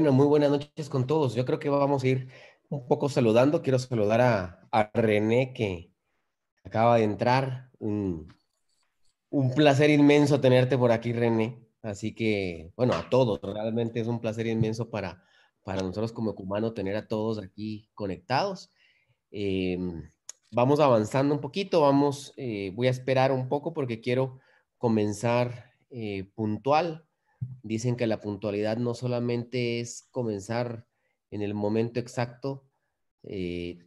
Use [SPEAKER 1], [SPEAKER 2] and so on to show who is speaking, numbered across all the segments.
[SPEAKER 1] Bueno, muy buenas noches con todos. Yo creo que vamos a ir un poco saludando. Quiero saludar a, a René que acaba de entrar. Un, un, placer inmenso tenerte por aquí, René. Así que, bueno, a todos, realmente es un placer inmenso para, para nosotros como Cumano tener a todos aquí conectados. Eh, vamos avanzando un poquito, vamos, eh, voy a esperar un poco porque quiero comenzar eh, puntual Dicen que la puntualidad no solamente es comenzar en el momento exacto, eh,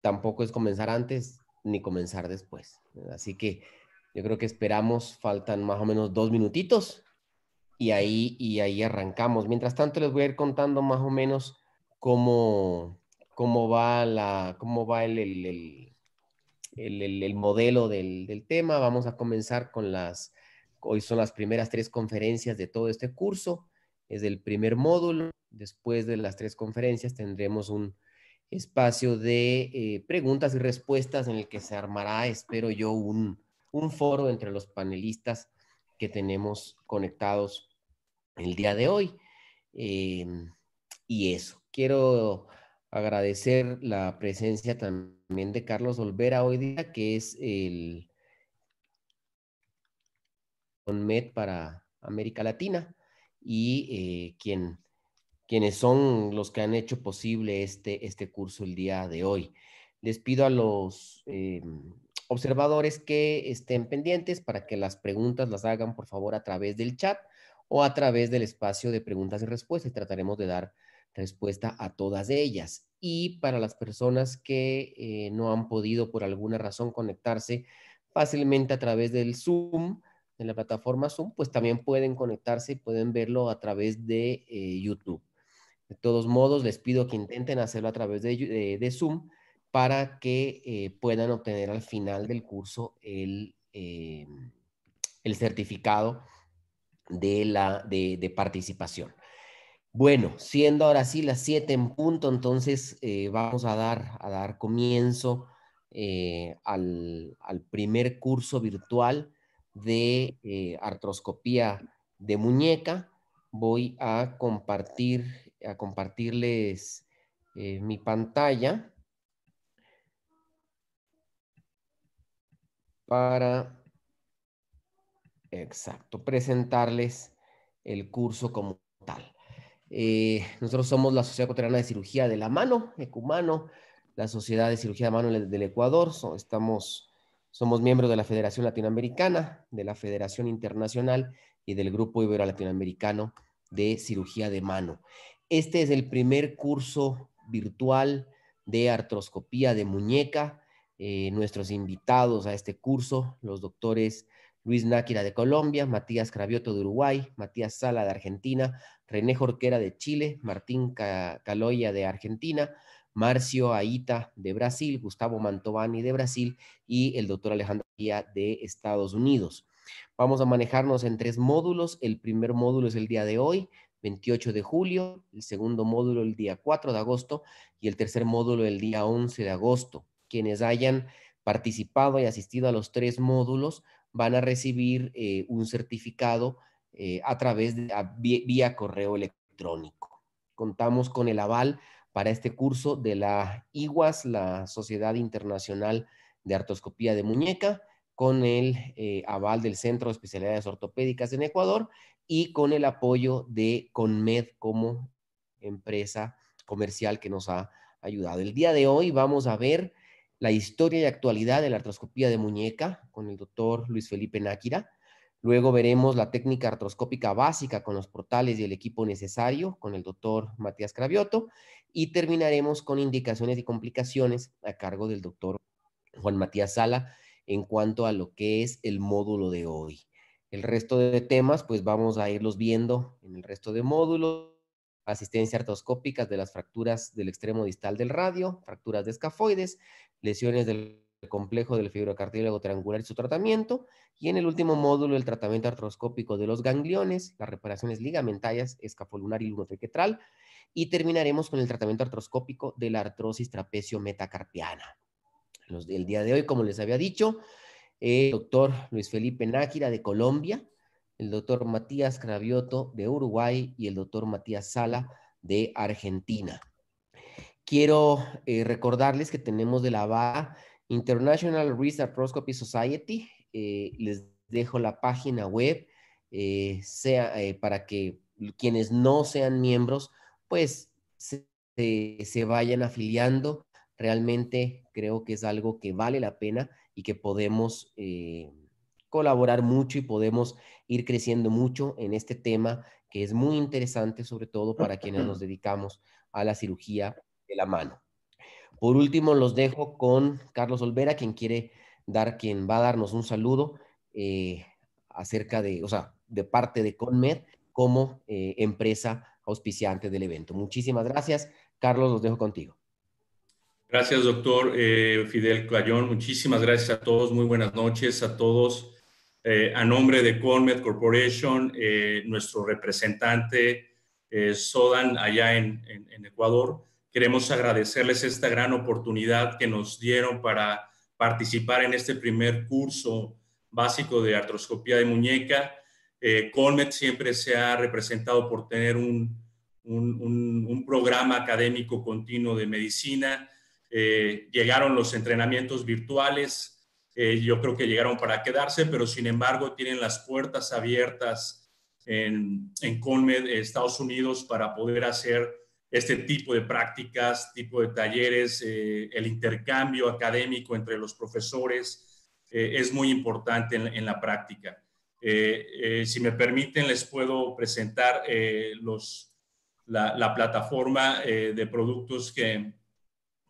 [SPEAKER 1] tampoco es comenzar antes ni comenzar después. Así que yo creo que esperamos, faltan más o menos dos minutitos y ahí, y ahí arrancamos. Mientras tanto, les voy a ir contando más o menos cómo, cómo va, la, cómo va el, el, el, el modelo del, del, tema. Vamos a comenzar con las Hoy son las primeras tres conferencias de todo este curso. Es el primer módulo. Después de las tres conferencias tendremos un espacio de eh, preguntas y respuestas en el que se armará, espero yo, un, foro entre los panelistas que tenemos conectados el día de hoy. Em, y eso, quiero agradecer la presencia también de Carlos Olvera hoy día, que es el MED para América Latina y eh, quien, quienes son los que han hecho posible este, este curso el día de hoy. Les pido a los eh, observadores que estén pendientes para que las preguntas las hagan por favor a través del chat o a través del espacio de preguntas y respuestas y trataremos de dar respuesta a todas ellas. Y para las personas que eh, no han podido por alguna razón conectarse fácilmente a través del Zoom, en la plataforma Zoom, pues también pueden conectarse y pueden verlo a través de eh, YouTube. De todos modos, les pido que intenten hacerlo a través de, Zoom para que eh, puedan obtener al final del curso el, eh, el certificado de, la, de, participación. Bueno, siendo ahora sí las 7 en punto, entonces vamos a dar, a dar comienzo al, al primer curso virtual de eh, artroscopía de muñeca. Voy a compartir, a compartirles eh, mi pantalla para, exacto, presentarles el curso como tal. Eh, nosotros somos la Sociedad Ecuatoriana de Cirugía de la Mano, Ecumano, la Sociedad de Cirugía de Mano del Ecuador. estamos somos miembros de la Federación Latinoamericana, de la Federación Internacional y del Grupo Ibero-Latinoamericano de Cirugía de Mano. Este es el primer curso virtual de artroscopía de muñeca. Eh, nuestros invitados a este curso, los doctores Luis Náquira de Colombia, Matías Cravioto de Uruguay, Matías Sala de Argentina, René Jorquera de Chile, Martín Caloya de Argentina, Marcio Aita de Brasil, Gustavo Mantovani de Brasil y el doctor Alejandro de Estados Unidos. Vamos a manejarnos en tres módulos. El primer módulo es el día de hoy, 28 de julio, el segundo módulo el día 4 de agosto y el tercer módulo el día 11 de agosto. Quienes hayan participado y asistido a los tres módulos van a recibir eh, un certificado eh, a través de vía correo electrónico. Contamos con el aval para este curso de la IWAS, la Sociedad Internacional de Artroscopía de Muñeca, con el eh, aval del Centro de Especialidades Ortopédicas en Ecuador y con el apoyo de CONMED como empresa comercial que nos ha ayudado. El día de hoy vamos a ver la historia y actualidad de la artroscopía de muñeca con el doctor Luis Felipe Náquira. Luego veremos la técnica artroscópica básica con los portales y el equipo necesario con el doctor Matías Cravioto y terminaremos con indicaciones y complicaciones a cargo del doctor Juan Matías Sala en cuanto a lo que es el módulo de hoy. El resto de temas, pues vamos a irlos viendo en el resto de módulos. Asistencia artroscópica de las fracturas del extremo distal del radio, fracturas de escafoides, lesiones del complejo del fibrocartílago triangular y su tratamiento. Y en el último módulo, el tratamiento artroscópico de los gangliones, las reparaciones ligamentarias, escapolunar y lunotriquetral, y terminaremos con el tratamiento artroscópico de la artrosis trapecio metacarpiana. el día de hoy, como les había dicho, el doctor Luis Felipe Nájira de Colombia, el doctor Matías Cravioto de Uruguay y el doctor Matías Sala de Argentina. Quiero eh, recordarles que tenemos de la VA International Wrist Arthroscopy Society. Eh, les dejo la página web eh, sea, para que quienes no sean miembros, pues se, se vayan afiliando. Realmente creo que es algo que vale la pena y que podemos colaborar mucho y podemos ir creciendo mucho en este tema que es muy interesante, sobre todo para quienes nos dedicamos a la cirugía de la mano. Por último, los dejo con Carlos Olvera, quien quiere dar, quien va a darnos un saludo eh, acerca de, o sea, de parte de Conmed como eh, empresa auspiciante del evento. Muchísimas gracias. Carlos, los dejo contigo.
[SPEAKER 2] Gracias, doctor eh, Fidel Clayón. Muchísimas gracias a todos. Muy buenas noches a todos. A nombre de Conmed Corporation, nuestro representante Sodan allá en, Ecuador, queremos agradecerles esta gran oportunidad que nos dieron para participar en este primer curso básico de artroscopía de muñeca. Conmed siempre se ha representado por tener un, un programa académico continuo de medicina. llegaron los entrenamientos virtuales, eh, yo creo que llegaron para quedarse, pero sin embargo tienen las puertas abiertas en, en Conmed, Estados Unidos, para poder hacer este tipo de prácticas, tipo de talleres, eh, el intercambio académico entre los profesores eh, es muy importante en, la práctica. si me permiten, les puedo presentar los, la, la plataforma de productos que,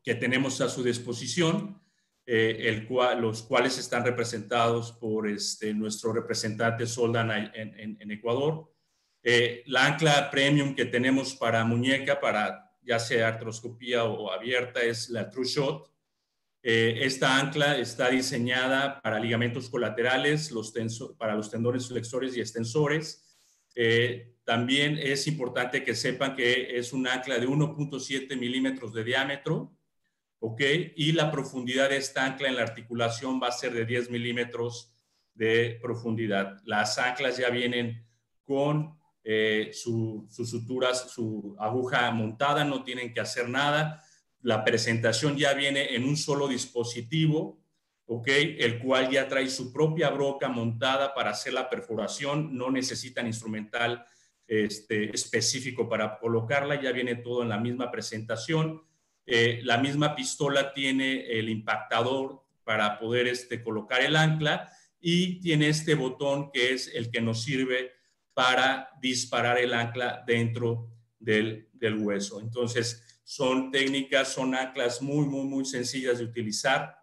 [SPEAKER 2] que tenemos a su disposición. Eh, el cual, los cuales están representados por este, nuestro representante Soldan en, Ecuador. Eh, la ancla premium que tenemos para muñeca, para ya sea artroscopía o abierta, es la True Shot. Eh, esta ancla está diseñada para ligamentos colaterales, los para los tendones flexores y extensores. también es importante que sepan que es un ancla de 1.7 milímetros de diámetro, ¿ok? Y la profundidad de esta ancla en la articulación va a ser de 10 milímetros de profundidad. Las anclas ya vienen con eh, sus suturas, su aguja montada, no tienen que hacer nada. La presentación ya viene en un solo dispositivo, ¿ok? El cual ya trae su propia broca montada para hacer la perforación, no necesitan instrumental este, específico para colocarla, ya viene todo en la misma presentación eh, la misma pistola tiene el impactador para poder este, colocar el ancla y tiene este botón que es el que nos sirve para disparar el ancla dentro del, hueso. Entonces, son técnicas, son anclas muy, muy, muy sencillas de utilizar,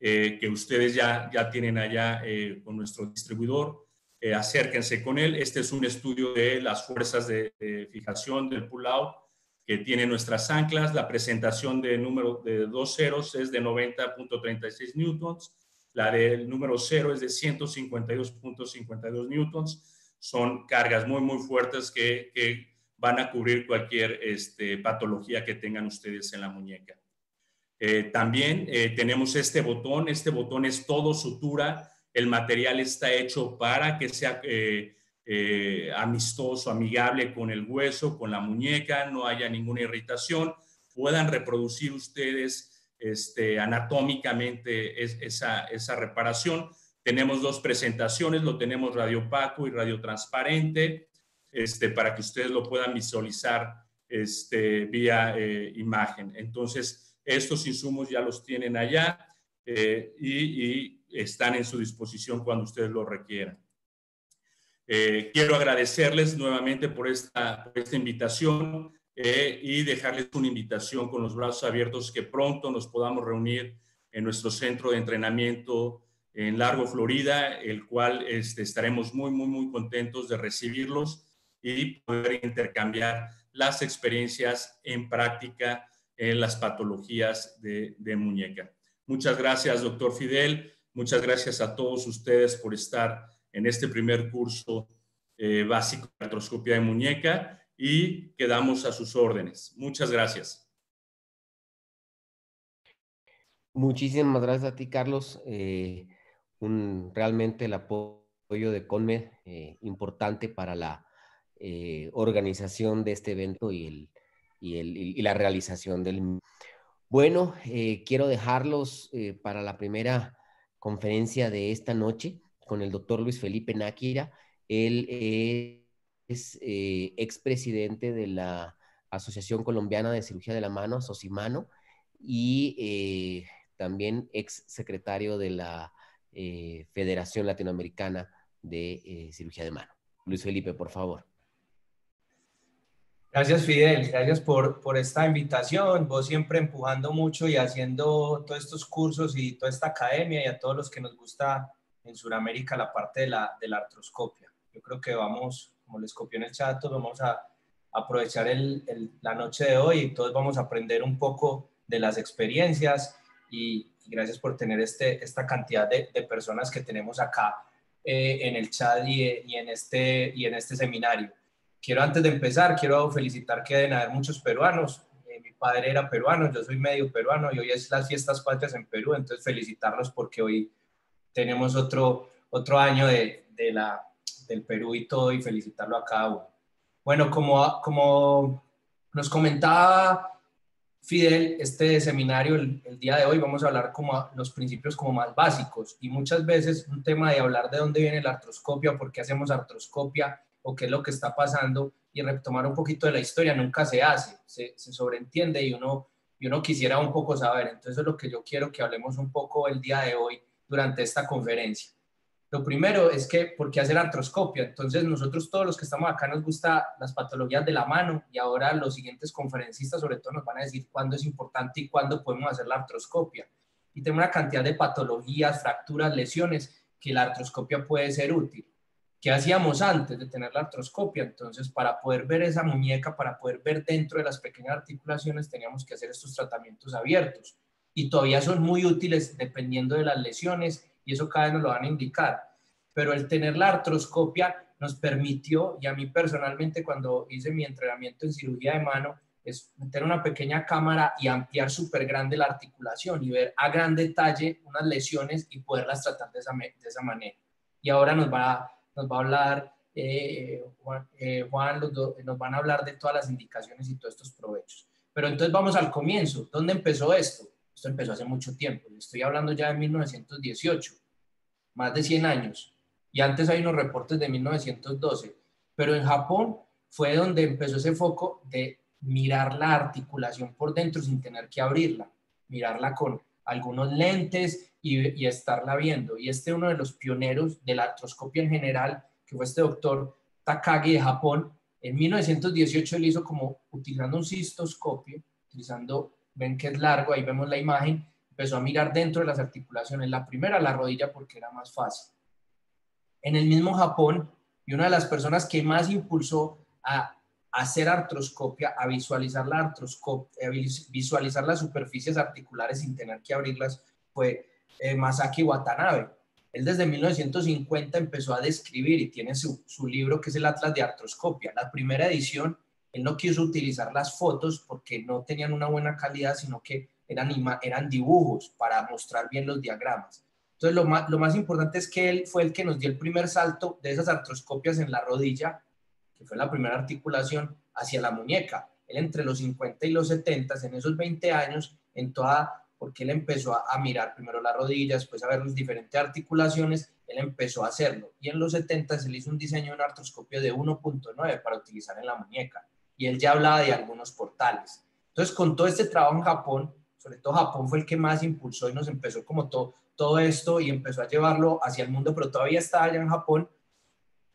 [SPEAKER 2] eh, que ustedes ya, ya tienen allá eh, con nuestro distribuidor. acérquense con él. Este es un estudio de las fuerzas de, de fijación del pull-out que tiene nuestras anclas. La presentación de número de dos ceros es de 90.36 newtons. La del número cero es de 152.52 newtons. Son cargas muy, muy fuertes que, van a cubrir cualquier este, patología que tengan ustedes en la muñeca. Eh, también eh, tenemos este botón. Este botón es todo sutura. El material está hecho para que sea... Eh, amistoso, amigable con el hueso, con la muñeca, no haya ninguna irritación, puedan reproducir ustedes este, anatómicamente esa reparación. Tenemos dos presentaciones, lo tenemos radiopaco y radiotransparente, este, para que ustedes lo puedan visualizar este, vía eh, imagen. Entonces, estos insumos ya los tienen allá eh, y, y, están en su disposición cuando ustedes lo requieran. Eh, quiero agradecerles nuevamente por esta, esta invitación eh, y dejarles una invitación con los brazos abiertos que pronto nos podamos reunir en nuestro centro de entrenamiento en Largo, Florida, el cual este, estaremos muy, muy, muy contentos de recibirlos y poder intercambiar las experiencias en práctica en las patologías de, muñeca. Muchas gracias, doctor Fidel. Muchas gracias a todos ustedes por estar en este primer curso eh, básico de artroscopía de muñeca y quedamos a sus órdenes. Muchas gracias.
[SPEAKER 1] Muchísimas gracias a ti, Carlos. Eh, un, realmente el apoyo de Conmed eh, importante para la eh, organización de este evento y, el, y, el, y la realización del bueno, eh, quiero dejarlos eh, para la primera conferencia de esta noche con el doctor Luis Felipe Náquira. Él es eh, expresidente de la Asociación Colombiana de Cirugía de la Mano, Asosimano, y también ex secretario de la Federación Latinoamericana de Cirugía de Mano. Luis Felipe, por favor.
[SPEAKER 3] Gracias Fidel, gracias por, por esta invitación, vos siempre empujando mucho y haciendo todos estos cursos y toda esta academia y a todos los que nos gusta en Sudamérica la parte de la, de la artroscopia. Yo creo que vamos, como les copió en el chat, vamos a aprovechar el, la noche de hoy y todos vamos a aprender un poco de las experiencias y, gracias por tener este, esta cantidad de, de personas que tenemos acá eh, en el chat y, y, en este, y en este seminario. Quiero antes de empezar, quiero felicitar que deben haber muchos peruanos. Eh, mi padre era peruano, yo soy medio peruano y hoy es las fiestas patrias en Perú, entonces felicitarlos porque hoy tenemos otro, otro año de, de la, del Perú y todo y felicitarlo a cada uno. Bueno, como, como nos comentaba Fidel, este seminario el, día de hoy vamos a hablar como los principios como más básicos y muchas veces un tema de hablar de dónde viene la artroscopia, por qué hacemos artroscopia, o qué es lo que está pasando y retomar un poquito de la historia nunca se hace, se, se sobreentiende y uno, y uno quisiera un poco saber. Entonces es lo que yo quiero que hablemos un poco el día de hoy durante esta conferencia. Lo primero es que, ¿por qué hacer artroscopia? Entonces, nosotros todos los que estamos acá nos gusta las patologías de la mano y ahora los siguientes conferencistas sobre todo nos van a decir cuándo es importante y cuándo podemos hacer la artroscopia. Y tenemos una cantidad de patologías, fracturas, lesiones que la artroscopia puede ser útil. ¿Qué hacíamos antes de tener la artroscopia? Entonces, para poder ver esa muñeca, para poder ver dentro de las pequeñas articulaciones, teníamos que hacer estos tratamientos abiertos. Y todavía son muy útiles dependiendo de las lesiones, y eso cada vez nos lo van a indicar. Pero el tener la artroscopia nos permitió, y a mí personalmente cuando hice mi entrenamiento en cirugía de mano, es meter una pequeña cámara y ampliar súper grande la articulación y ver a gran detalle unas lesiones y poderlas tratar de esa, de esa manera. Y ahora nos va a nos va a hablar eh, Juan, eh, nos van a hablar de todas las indicaciones y todos estos provechos. Pero entonces vamos al comienzo. ¿Dónde empezó esto? Esto empezó hace mucho tiempo. Estoy hablando ya de 1918, más de 100 años. Y antes hay unos reportes de 1912. Pero en Japón fue donde empezó ese foco de mirar la articulación por dentro sin tener que abrirla, mirarla con algunos lentes y, estarla viendo. Y este uno de los pioneros de la artroscopia en general, que fue este doctor Takagi de Japón, en 1918 él hizo como utilizando un cistoscopio, utilizando, ven que es largo, ahí vemos la imagen, empezó a mirar dentro de las articulaciones, la primera la rodilla porque era más fácil. En el mismo Japón, y una de las personas que más impulsó a hacer artroscopia, a visualizar la artroscopia, a visualizar las superficies articulares sin tener que abrirlas, fue eh, Masaki Watanabe. Él desde 1950 empezó a describir y tiene su, su, libro que es el Atlas de Artroscopia. La primera edición, él no quiso utilizar las fotos porque no tenían una buena calidad, sino que eran, dibujos para mostrar bien los diagramas. Entonces, lo más, lo más importante es que él fue el que nos dio el primer salto de esas artroscopias en la rodilla, que fue la primera articulación, hacia la muñeca. Él entre los 50 y los 70, en esos 20 años, en toda porque él empezó a, mirar primero las rodillas, después a ver las diferentes articulaciones, él empezó a hacerlo. Y en los 70 se le hizo un diseño de un artroscopio de 1.9 para utilizar en la muñeca. Y él ya hablaba de algunos portales. Entonces, con todo este trabajo en Japón, sobre todo Japón fue el que más impulsó y nos empezó como todo, todo esto y empezó a llevarlo hacia el mundo, pero todavía está allá en Japón.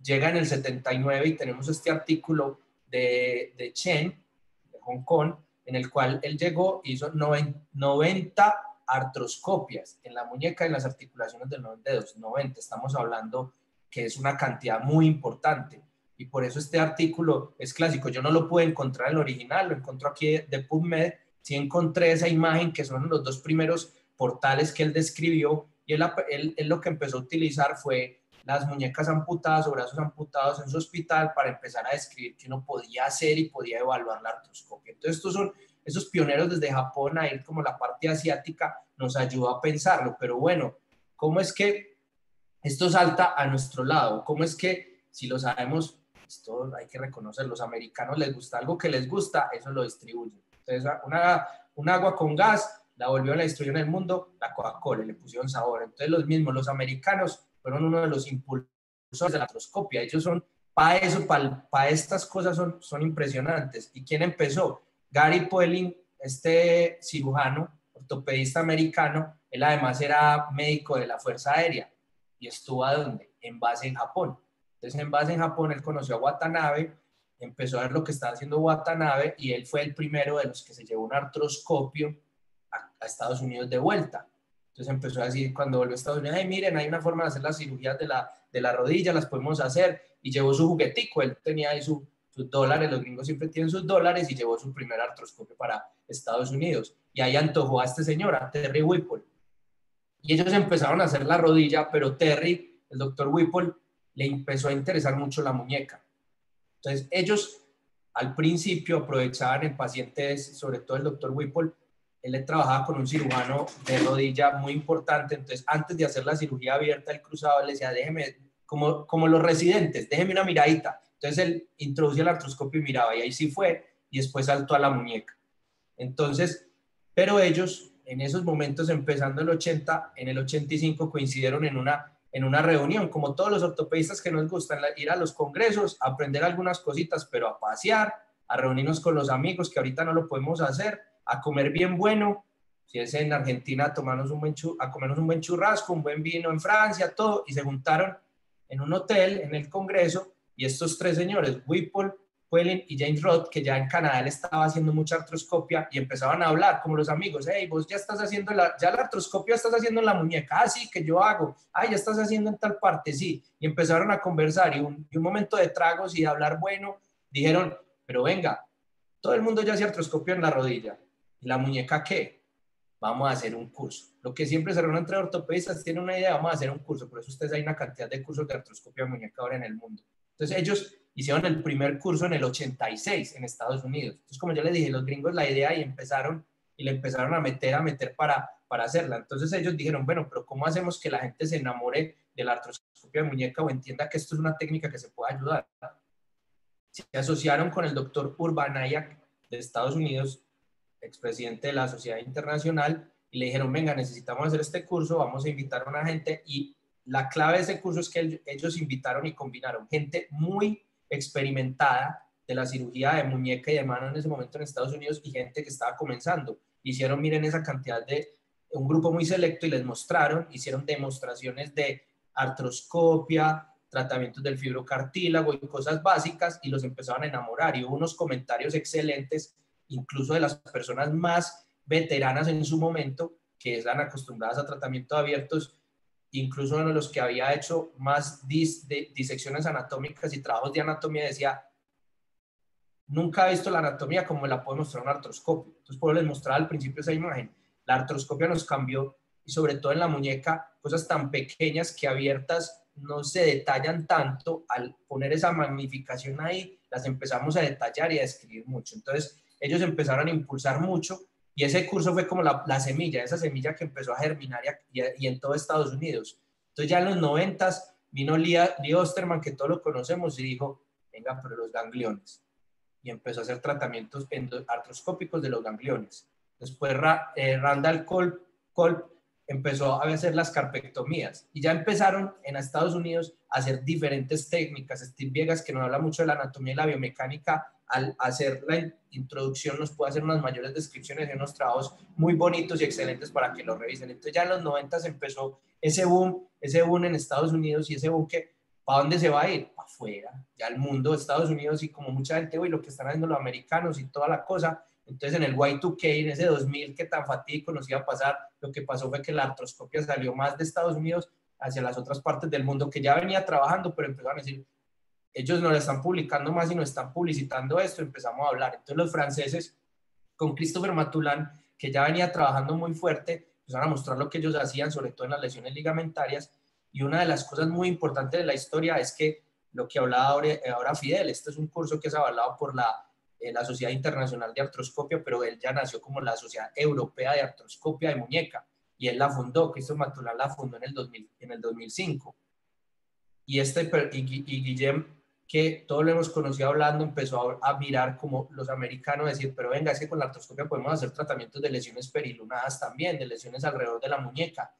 [SPEAKER 3] Llega en el 79 y tenemos este artículo de, de Chen, de Hong Kong, en el cual él llegó, hizo 90 artroscopias en la muñeca y en las articulaciones de los dedos, 90, estamos hablando que es una cantidad muy importante. Y por eso este artículo es clásico. Yo no lo pude encontrar en el original, lo encontró aquí de PubMed. Sí encontré esa imagen que son los dos primeros portales que él describió y él, él, él lo que empezó a utilizar fue las muñecas amputadas o brazos amputados en su hospital para empezar a describir qué uno podía hacer y podía evaluar la artroscopia. Entonces, estos son esos pioneros desde Japón a ir como la parte asiática nos ayudó a pensarlo, pero bueno, ¿cómo es que esto salta a nuestro lado? ¿Cómo es que, si lo sabemos, esto hay que reconocer, los americanos les gusta algo que les gusta, eso lo distribuyen. Entonces, una, un agua con gas la volvió a la distribuyó en el mundo, la Coca-Cola, le pusieron sabor. Entonces, los mismos, los americanos, fueron uno de los impulsores de la artroscopia. Ellos son, para eso, para estas cosas son, son impresionantes. ¿Y quién empezó? Gary Poelling, este cirujano, ortopedista americano, él además era médico de la Fuerza Aérea y estuvo a dónde? En base en Japón. Entonces, en base en Japón, él conoció a Watanabe, empezó a ver lo que estaba haciendo Watanabe y él fue el primero de los que se llevó un artroscopio a, Estados Unidos de vuelta. Entonces empezó a decir, cuando volvió a Estados Unidos, hey, miren, hay una forma de hacer las cirugías de la, de la rodilla, las podemos hacer. Y llevó su juguetico, él tenía ahí sus dólares, los gringos siempre tienen sus dólares, y llevó su primer artroscopio para Estados Unidos. Y ahí antojó a este señor, a Terry Whipple. Y ellos empezaron a hacer la rodilla, pero Terry, el doctor Whipple, le empezó a interesar mucho la muñeca. Entonces, ellos al principio aprovechaban en pacientes, sobre todo el doctor Whipple, él trabajaba con un cirujano de rodilla muy importante, entonces antes de hacer la cirugía abierta, el cruzado le decía, déjeme, como, como los residentes, déjeme una miradita. Entonces él introducía el artroscopio y miraba, y ahí sí fue, y después saltó a la muñeca. Entonces, pero ellos en esos momentos, empezando el 80, en el 85 coincidieron en una, en una reunión, como todos los ortopedistas que nos gustan, ir a los congresos, aprender algunas cositas, pero a pasear, a reunirnos con los amigos, que ahorita no lo podemos hacer, a comer bien bueno, si es en Argentina, a, tomarnos un buen a comernos un buen churrasco, un buen vino en Francia, todo, y se juntaron en un hotel, en el congreso, y estos tres señores, Whipple, Quellen y James Roth, que ya en Canadá le estaba haciendo mucha artroscopia y empezaban a hablar como los amigos, hey, vos ya estás haciendo la, ya la artroscopia estás haciendo en la muñeca, ah, sí, que yo hago, ah, ya estás haciendo en tal parte, sí, y empezaron a conversar y un, y un momento de tragos y de hablar bueno, dijeron, pero venga, todo el mundo ya hace artroscopia en la rodilla, ¿y la muñeca qué? Vamos a hacer un curso. Lo que siempre se reúne entre ortopedistas tiene una idea, vamos a hacer un curso, por eso ustedes hay una cantidad de cursos de artroscopia de muñeca ahora en el mundo. Entonces ellos hicieron el primer curso en el 86 en Estados Unidos. Entonces, como yo les dije, los gringos la idea y empezaron y le empezaron a meter, a meter para, para hacerla. Entonces ellos dijeron, bueno, pero ¿cómo hacemos que la gente se enamore de la artroscopia de muñeca o entienda que esto es una técnica que se puede ayudar? Se asociaron con el doctor Urbanayak de Estados Unidos, expresidente de la Sociedad Internacional, y le dijeron, venga, necesitamos hacer este curso, vamos a invitar a una gente y la clave de ese curso es que ellos invitaron y combinaron gente muy experimentada de la cirugía de muñeca y de mano en ese momento en Estados Unidos y gente que estaba comenzando. Hicieron, miren, esa cantidad de un grupo muy selecto y les mostraron, hicieron demostraciones de artroscopia, tratamientos del fibrocartílago y cosas básicas y los empezaban a enamorar y hubo unos comentarios excelentes, incluso de las personas más veteranas en su momento, que están acostumbradas a tratamientos abiertos, incluso uno de los que había hecho más disecciones anatómicas y trabajos de anatomía decía, nunca he visto la anatomía como la puede mostrar un artroscopio. Entonces, por eso les mostraba al principio esa imagen. La artroscopia nos cambió, y sobre todo en la muñeca, cosas tan pequeñas que abiertas no se detallan tanto. Al poner esa magnificación ahí, las empezamos a detallar y a escribir mucho. Entonces, ellos empezaron a impulsar mucho y ese curso fue como la, la semilla, esa semilla que empezó a germinar y, y, en todo Estados Unidos. Entonces ya en los noventas vino Lee, Lee Osterman, que todos lo conocemos, y dijo, venga, pero los gangliones. Y empezó a hacer tratamientos artroscópicos de los gangliones. Después eh, Randall Kolb, Kolb empezó a hacer las carpectomías y ya empezaron en Estados Unidos a hacer diferentes técnicas. Steve Viegas, que nos habla mucho de la anatomía y la biomecánica, al hacer la introducción nos puede hacer unas mayores descripciones de unos trabajos muy bonitos y excelentes para que lo revisen. Entonces ya en los 90 empezó ese boom, ese boom en Estados Unidos y ese boom que, ¿para dónde se va a ir? Para afuera, ya el mundo, Estados Unidos y como mucha gente hoy lo que están haciendo los americanos y toda la cosa. Entonces en el Y2K, en ese 2000 que tan fatídico nos iba a pasar, lo que pasó fue que la artroscopia salió más de Estados Unidos hacia las otras partes del mundo que ya venía trabajando, pero empezaron a decir, ellos no lo están publicando más y no están publicitando esto, empezamos a hablar. Entonces los franceses, con Christopher Matulán, que ya venía trabajando muy fuerte, empezaron a mostrar lo que ellos hacían, sobre todo en las lesiones ligamentarias. Y una de las cosas muy importantes de la historia es que lo que hablaba ahora, Fidel, este es un curso que es avalado por la, eh, la Sociedad Internacional de Artroscopia, pero él ya nació como la Sociedad Europea de Artroscopia de Muñeca, y él la fundó, Christopher Matulán la fundó en el, 2000, en el 2005. Y, este, y, y Guillem que todos lo hemos conocido hablando, empezó a, mirar como los americanos, decir, pero venga, es que con la artroscopia podemos hacer tratamientos de lesiones perilunadas también, de lesiones alrededor de la muñeca.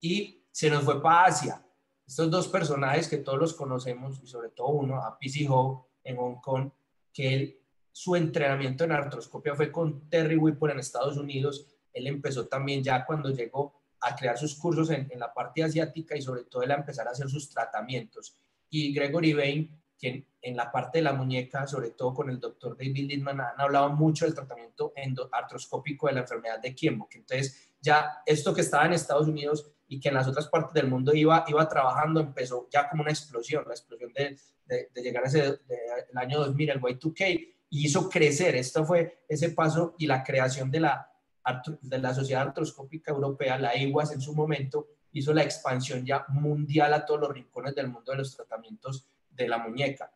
[SPEAKER 3] Y se nos fue para Asia. Estos dos personajes que todos los conocemos, y sobre todo uno, a PC Ho en Hong Kong, que él, su entrenamiento en artroscopia fue con Terry Whipple en Estados Unidos. Él empezó también ya cuando llegó a crear sus cursos en, en la parte asiática y sobre todo él a empezar a hacer sus tratamientos. Y Gregory Bain que en la parte de la muñeca, sobre todo con el doctor David Lindman, han hablado mucho del tratamiento artroscópico de la enfermedad de Kienbock. Entonces, ya esto que estaba en Estados Unidos y que en las otras partes del mundo iba, iba trabajando, empezó ya como una explosión, la explosión de, de, llegar a ese el año 2000, el Y2K, y hizo crecer. Esto fue ese paso y la creación de la, de la Sociedad Artroscópica Europea, la IWAS en su momento, hizo la expansión ya mundial a todos los rincones del mundo de los tratamientos de la muñeca.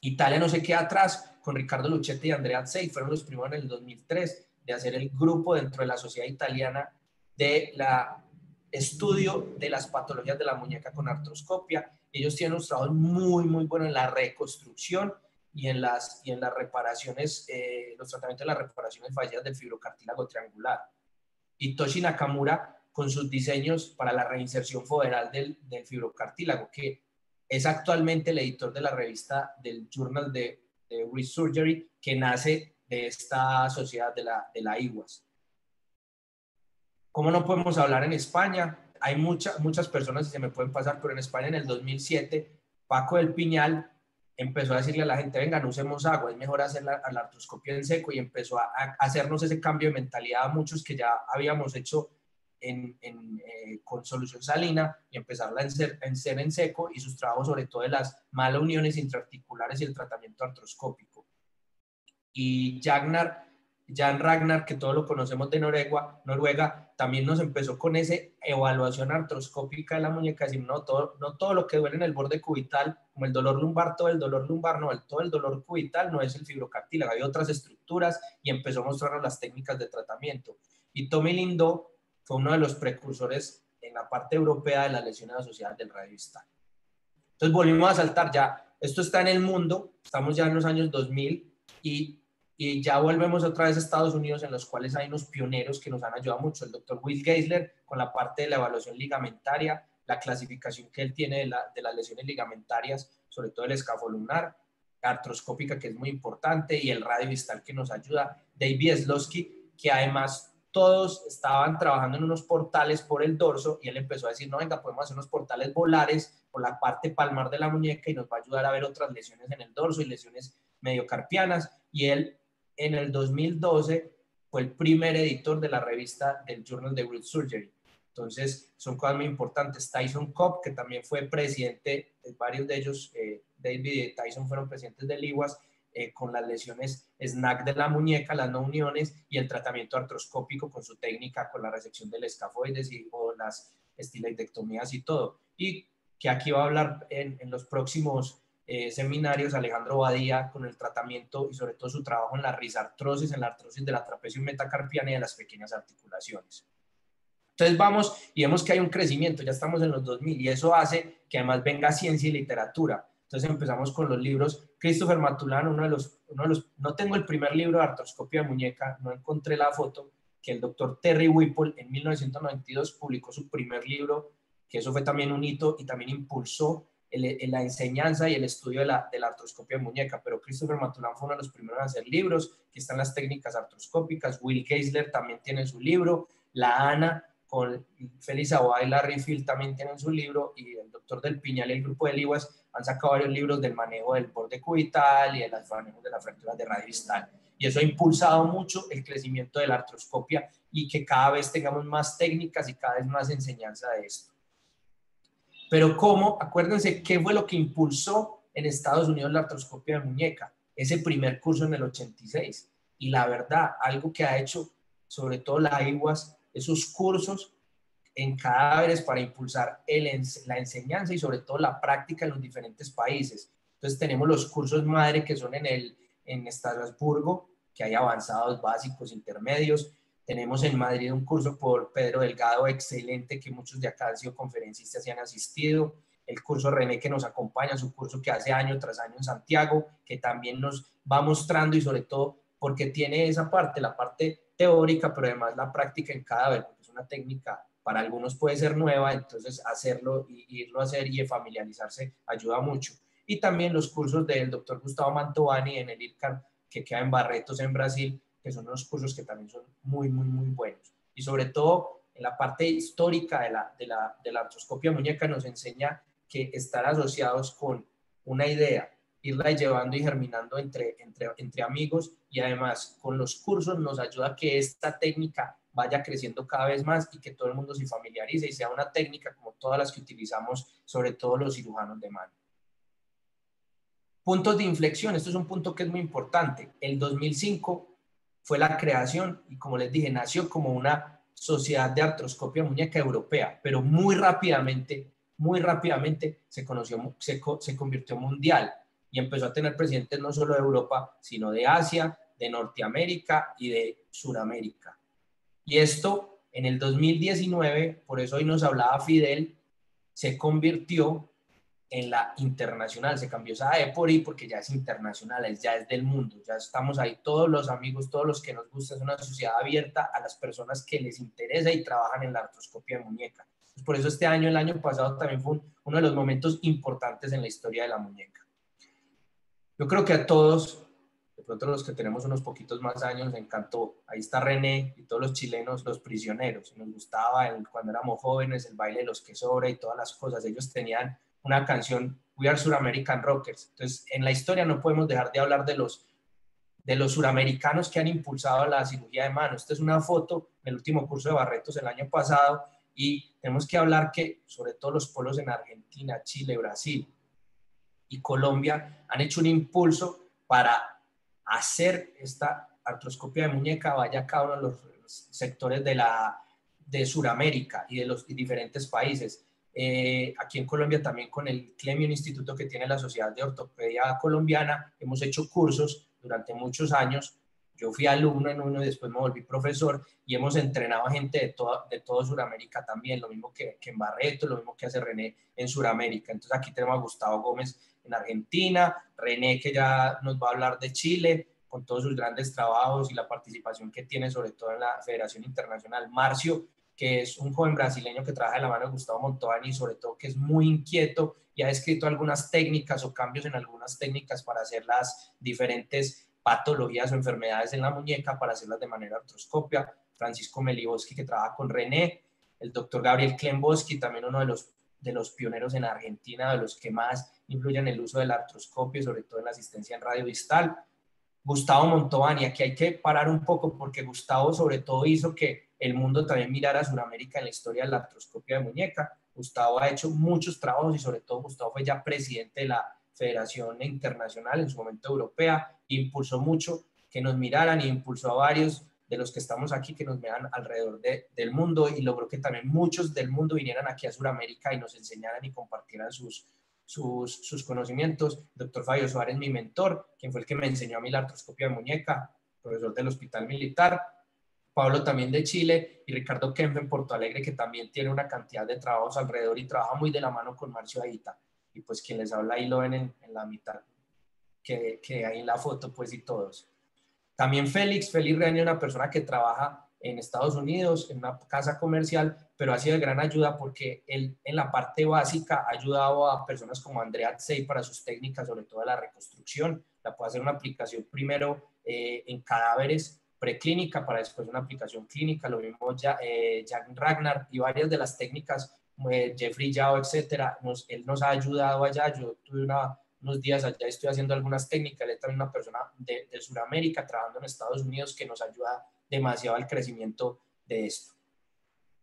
[SPEAKER 3] Italia no se queda atrás con Ricardo Luchetti y Andrea Zey, fueron los primeros en el 2003 de hacer el grupo dentro de la sociedad italiana de la estudio de las patologías de la muñeca con artroscopia. Ellos tienen un trabajo muy, muy bueno en la reconstrucción y en las, y en las reparaciones, eh, los tratamientos de las reparaciones fallidas del fibrocartílago triangular. Y Toshi Nakamura con sus diseños para la reinserción foderal del, del fibrocartílago, que es actualmente el editor de la revista del Journal de, de Resurgery, que nace de esta sociedad de la, de la IWAS. ¿Cómo no podemos hablar en España? Hay muchas muchas personas que se me pueden pasar, pero en España en el 2007, Paco del Piñal empezó a decirle a la gente, venga, no usemos agua, es mejor hacer la, la artroscopia en seco y empezó a, hacernos ese cambio de mentalidad a muchos que ya habíamos hecho en, eh, con solución salina y empezarla en ser, en ser en seco y sus trabajos sobre todo de las malas uniones intraarticulares y el tratamiento artroscópico. Y Jagnar, Jan Ragnar, que todos lo conocemos de Noruega, Noruega, también nos empezó con esa evaluación artroscópica de la muñeca, decir, no todo, no todo lo que duele en el borde cubital, como el dolor lumbar, todo el dolor lumbar, no, el, todo el dolor cubital no es el fibrocartílago, hay otras estructuras y empezó a mostrarnos las técnicas de tratamiento. Y Tommy Lindo fue uno de los precursores en la parte europea de las lesiones asociadas del radio Entonces volvimos a saltar ya, esto está en el mundo, estamos ya en los años 2000 y, y ya volvemos otra vez a Estados Unidos en los cuales hay unos pioneros que nos han ayudado mucho, el doctor Will Geisler con la parte de la evaluación ligamentaria, la clasificación que él tiene de, la, de las lesiones ligamentarias, sobre todo el escafolumnar, artroscópica que es muy importante y el radio distal que nos ayuda, David Slosky que además todos estaban trabajando en unos portales por el dorso y él empezó a decir, no, venga, podemos hacer unos portales volares por la parte palmar de la muñeca y nos va a ayudar a ver otras lesiones en el dorso y lesiones mediocarpianas. Y él en el 2012 fue el primer editor de la revista del Journal de Root Surgery. Entonces, son cosas muy importantes. Tyson Cobb, que también fue presidente, varios de ellos, eh, David y Tyson fueron presidentes del IWAS, eh, con las lesiones SNAC de la muñeca, las no uniones y el tratamiento artroscópico con su técnica, con la resección del escafoides y o las estiloidectomías y todo. Y que aquí va a hablar en, los próximos eh, seminarios Alejandro Badía con el tratamiento y sobre todo su trabajo en la risartrosis, en la artrosis de la trapecio metacarpiana y de las pequeñas articulaciones. Entonces vamos y vemos que hay un crecimiento, ya estamos en los 2000 y eso hace que además venga ciencia y literatura. Entonces empezamos con los libros. Christopher Matulano, uno de los, uno de los, no tengo el primer libro de artroscopia de muñeca, no encontré la foto, que el doctor Terry Whipple en 1992 publicó su primer libro, que eso fue también un hito y también impulsó el, la enseñanza y el estudio de la, de la artroscopia de muñeca. Pero Christopher Matulano fue uno de los primeros en hacer libros, que están las técnicas artroscópicas. Will Geisler también tiene su libro. La ANA con Félix Aguay y Larry Field también tienen su libro y el doctor del Piñal y el grupo de Liwas han sacado varios libros del manejo del borde cubital y del manejo de las fracturas de radio distal. Y eso ha impulsado mucho el crecimiento de la artroscopia y que cada vez tengamos más técnicas y cada vez más enseñanza de esto. Pero ¿cómo? Acuérdense, ¿qué fue lo que impulsó en Estados Unidos la artroscopia de muñeca? Ese primer curso en el 86. Y la verdad, algo que ha hecho sobre todo la IWAS, esos cursos en cadáveres para impulsar la enseñanza y sobre todo la práctica en los diferentes países. Entonces tenemos los cursos madre que son en, el, en Estrasburgo, que hay avanzados básicos, intermedios. Tenemos en Madrid un curso por Pedro Delgado excelente, que muchos de acá han sido conferencistas y han asistido. el curso René que nos acompaña, su curso que hace año tras año en Santiago, que también nos va mostrando y sobre todo porque tiene esa parte, la parte teórica, pero además la práctica en cada vez, porque es una técnica para algunos puede ser nueva, entonces hacerlo y irlo a hacer y familiarizarse ayuda mucho. Y también los cursos del doctor Gustavo Mantovani en el IRCAN, que queda en Barretos, en Brasil, que son unos cursos que también son muy, muy, muy buenos. Y sobre todo en la parte histórica de la, de la, de la artroscopia muñeca nos enseña que estar asociados con una idea, irla llevando y germinando entre, entre, entre amigos y además con los cursos nos ayuda a que esta técnica vaya creciendo cada vez más y que todo el mundo se familiarice y sea una técnica como todas las que utilizamos, sobre todo los cirujanos de mano. Puntos de inflexión, esto es un punto que es muy importante. El 2005 fue la creación y como les dije, nació como una sociedad de artroscopia muñeca europea, pero muy rápidamente, muy rápidamente se, conoció, se, se convirtió mundial y empezó a tener presidentes no solo de Europa, sino de Asia, de Norteamérica y de Sudamérica. Y esto en el 2019, por eso hoy nos hablaba Fidel, se convirtió en la internacional, se cambió esa E por I porque ya es internacional, ya es del mundo, ya estamos ahí todos los amigos, todos los que nos gusta, es una sociedad abierta a las personas que les interesa y trabajan en la artroscopia de muñeca. Por eso este año, el año pasado también fue uno de los momentos importantes en la historia de la muñeca. Yo creo que a todos de pronto los que tenemos unos poquitos más años nos encantó. Ahí está René y todos los chilenos, los prisioneros. Nos gustaba cuando éramos jóvenes el baile de los que sobra y todas las cosas. Ellos tenían una canción, We Are Suramerican Rockers. Entonces, en la historia no podemos dejar de hablar de los, de los suramericanos que han impulsado la cirugía de mano. Esta es una foto del último curso de Barretos el año pasado y tenemos que hablar que sobre todo los pueblos en Argentina, Chile, Brasil y Colombia han hecho un impulso para hacer esta artroscopia de muñeca vaya a cada uno de los sectores de, la, de Sudamérica y de los diferentes países. Eh, aquí en Colombia también con el CLEMI, un instituto que tiene la Sociedad de Ortopedia Colombiana, hemos hecho cursos durante muchos años. Yo fui alumno en uno y después me volví profesor y hemos entrenado a gente de, toda, de todo Sudamérica también, lo mismo que, que en Barreto, lo mismo que hace René en Sudamérica. Entonces aquí tenemos a Gustavo Gómez en Argentina, René que ya nos va a hablar de Chile, con todos sus grandes trabajos y la participación que tiene sobre todo en la Federación Internacional, Marcio, que es un joven brasileño que trabaja de la mano de Gustavo Montovani y sobre todo que es muy inquieto y ha escrito algunas técnicas o cambios en algunas técnicas para hacer las diferentes patologías o enfermedades en la muñeca, para hacerlas de manera artroscopia. Francisco Meliboski, que trabaja con René, el doctor Gabriel Klemboski, también uno de los, de los pioneros en Argentina, de los que más influyen en el uso del artroscopio, sobre todo en la asistencia en radio distal. Gustavo Montovani, aquí hay que parar un poco porque Gustavo sobre todo hizo que el mundo también mirara a Sudamérica en la historia de la artroscopia de muñeca. Gustavo ha hecho muchos trabajos y sobre todo Gustavo fue ya presidente de la Federación Internacional, en su momento europea, impulsó mucho que nos miraran y impulsó a varios de los que estamos aquí que nos vean alrededor del mundo y logró que también muchos del mundo vinieran aquí a Sudamérica y nos enseñaran y compartieran sus, sus, sus conocimientos. Doctor Fabio Suárez, mi mentor, quien fue el que me enseñó a mí la de muñeca, profesor del Hospital Militar. Pablo también de Chile y Ricardo Kemp en Porto Alegre, que también tiene una cantidad de trabajos alrededor y trabaja muy de la mano con Marcio Aita. Y pues quien les habla ahí lo ven en, en la mitad, que, que hay en la foto, pues y todos. También Félix, Félix Reño, una persona que trabaja en Estados Unidos, en una casa comercial, pero ha sido de gran ayuda porque él en la parte básica ha ayudado a personas como Andrea Tsey para sus técnicas, sobre todo la reconstrucción. La puede hacer una aplicación primero eh, en cadáveres preclínica para después una aplicación clínica, lo mismo ya, eh, Jack Ragnar y varias de las técnicas, eh, Jeffrey Yao, etcétera, nos, él nos ha ayudado allá. Yo tuve una, unos días allá, estoy haciendo algunas técnicas, él es también una persona de, de Sudamérica trabajando en Estados Unidos que nos ayuda demasiado al crecimiento de esto.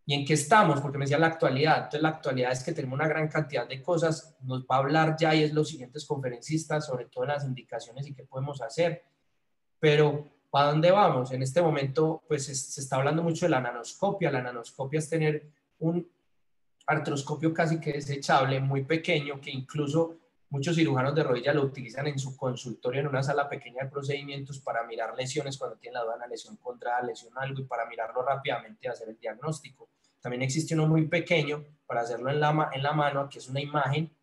[SPEAKER 3] ¿Y en qué estamos? Porque me decía la actualidad. Entonces, la actualidad es que tenemos una gran cantidad de cosas. Nos va a hablar ya y es los siguientes conferencistas sobre todas las indicaciones y qué podemos hacer. Pero, ¿para dónde vamos? En este momento, pues se está hablando mucho de la nanoscopia. La nanoscopia es tener un artroscopio casi que desechable, muy pequeño, que incluso Muchos cirujanos de rodilla lo utilizan en su consultorio en una sala pequeña de procedimientos para mirar lesiones cuando tienen la duda de una lesión contra lesión algo y para mirarlo rápidamente y hacer el diagnóstico. También existe uno muy pequeño para hacerlo en la, en la mano, que es una imagen,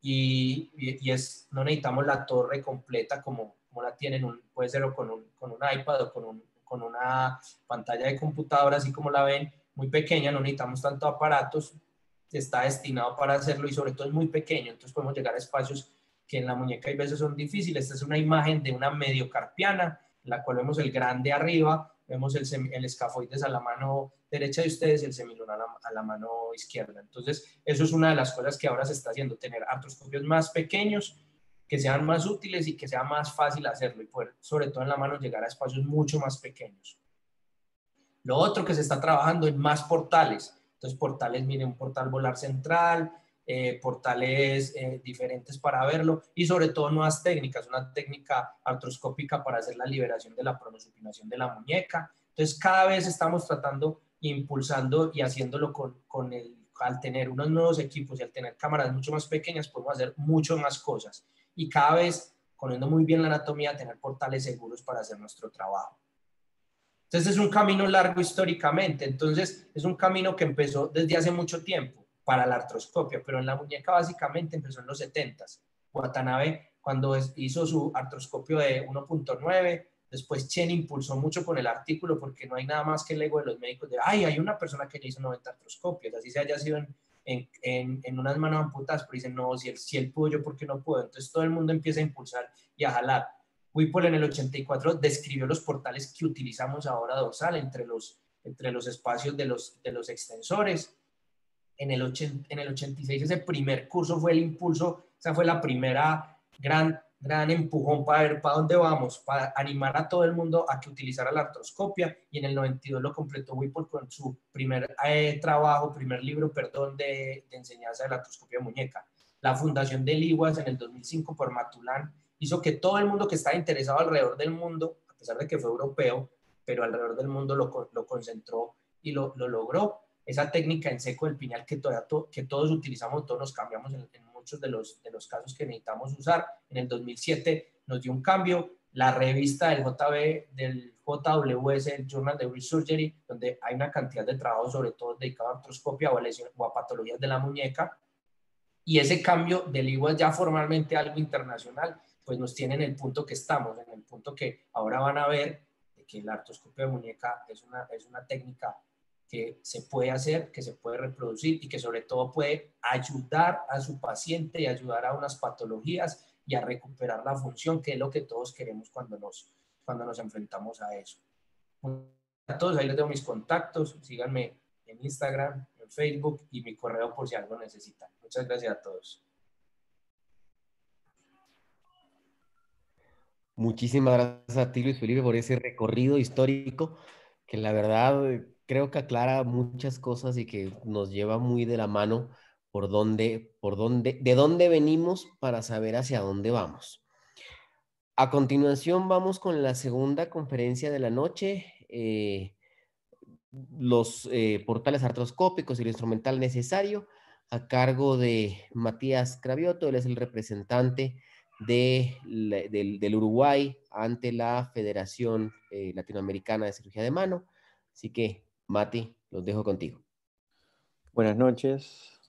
[SPEAKER 3] y, y, es, no necesitamos la torre completa como, como la tienen, un, puede ser con un, con un iPad o con, un, con una pantalla de computadora, así como la ven, muy pequeña, no necesitamos tanto aparatos, está destinado para hacerlo y sobre todo es muy pequeño, entonces podemos llegar a espacios que en la muñeca hay veces son difíciles. Esta es una imagen de una mediocarpiana, en la cual vemos el grande arriba, vemos el, el escafoides a la mano derecha de ustedes y el semilunar a la, mano izquierda. Entonces, eso es una de las cosas que ahora se está haciendo, tener artroscopios más pequeños, que sean más útiles y que sea más fácil hacerlo y poder, sobre todo en la mano, llegar a espacios mucho más pequeños. Lo otro que se está trabajando en más portales. Entonces, portales, miren, un portal volar central, eh, portales eh, diferentes para verlo y sobre todo nuevas técnicas, una técnica artroscópica para hacer la liberación de la pronosupinación de la muñeca. Entonces, cada vez estamos tratando, impulsando y haciéndolo con, con el, al tener unos nuevos equipos y al tener cámaras mucho más pequeñas, podemos hacer mucho más cosas y cada vez, poniendo muy bien la anatomía, tener portales seguros para hacer nuestro trabajo. Entonces es un camino largo históricamente, entonces es un camino que empezó desde hace mucho tiempo para la artroscopia, pero en la muñeca básicamente empezó en los 70s. Watanabe, cuando hizo su artroscopio de 1.9, después Chen impulsó mucho con el artículo porque no hay nada más que el ego de los médicos de, ay, hay una persona que ya hizo 90 artroscopios, así se haya sido en, en, en, unas manos amputadas, pero dicen, no, si él, si él pudo, yo, ¿por qué no puedo? Entonces todo el mundo empieza a impulsar y a jalar. Whipple en el 84 describió los portales que utilizamos ahora dorsal entre los, entre los espacios de los, de los extensores en el, en el 86 ese primer curso fue el impulso, esa fue la primera gran, gran empujón para ver para dónde vamos, para animar a todo el mundo a que utilizara la artroscopia y en el 92 lo completó Whipple con su primer eh, trabajo, primer libro, perdón, de, de, enseñanza de la artroscopia muñeca. La fundación del IWAS en el 2005 por Matulán hizo que todo el mundo que estaba interesado alrededor del mundo, a pesar de que fue europeo, pero alrededor del mundo lo, lo concentró y lo, lo logró esa técnica en seco del piñal que, todavía que todos utilizamos, todos nos cambiamos en, muchos de los, de los casos que necesitamos usar. En el 2007 nos dio un cambio. La revista del JB, del JWS, el Journal de Resurgery, donde hay una cantidad de trabajo, sobre todo dedicado a artroscopia o a, o a patologías de la muñeca. Y ese cambio del IWAS ya formalmente algo internacional, pues nos tiene en el punto que estamos, en el punto que ahora van a ver que la artroscopia de muñeca es una, es una técnica que se puede hacer, que se puede reproducir y que sobre todo puede ayudar a su paciente y ayudar a unas patologías y a recuperar la función, que es lo que todos queremos cuando nos, cuando nos enfrentamos a eso. A todos, ahí les tengo mis contactos, síganme en Instagram, en Facebook y mi correo por si algo necesitan. Muchas gracias a todos.
[SPEAKER 1] Muchísimas gracias a ti, Luis Felipe, por ese recorrido histórico que la verdad creo que aclara muchas cosas y que nos lleva muy de la mano por dónde, por dónde, de dónde venimos para saber hacia dónde vamos. A continuación vamos con la segunda conferencia de la noche, eh, los eh, portales artroscópicos y el instrumental necesario, a cargo de Matías Cravioto, él es el representante de, del, Uruguay ante la Federación eh, Latinoamericana de Cirugía de Mano. Así que Mati, los dejo contigo.
[SPEAKER 4] Buenas noches.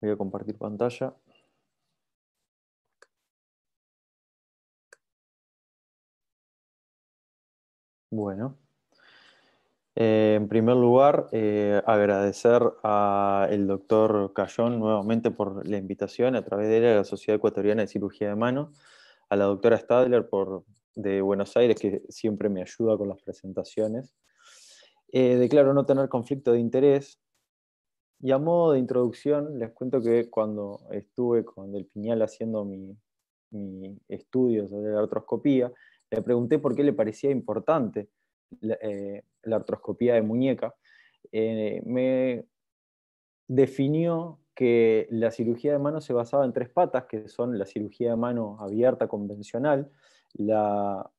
[SPEAKER 4] Voy a compartir pantalla. Bueno. Eh, en primer lugar, eh, agradecer al doctor Cayón nuevamente por la invitación a través de la Sociedad Ecuatoriana de Cirugía de Mano, a la doctora Stadler por, de Buenos Aires, que siempre me ayuda con las presentaciones, eh, declaro no tener conflicto de interés. Y a modo de introducción, les cuento que cuando estuve con Del Piñal haciendo mi, estudio sobre la artroscopía, le pregunté por qué le parecía importante la, eh, artroscopía de muñeca. Eh, me definió que la cirugía de mano se basaba en tres patas, que son la cirugía de mano abierta convencional, la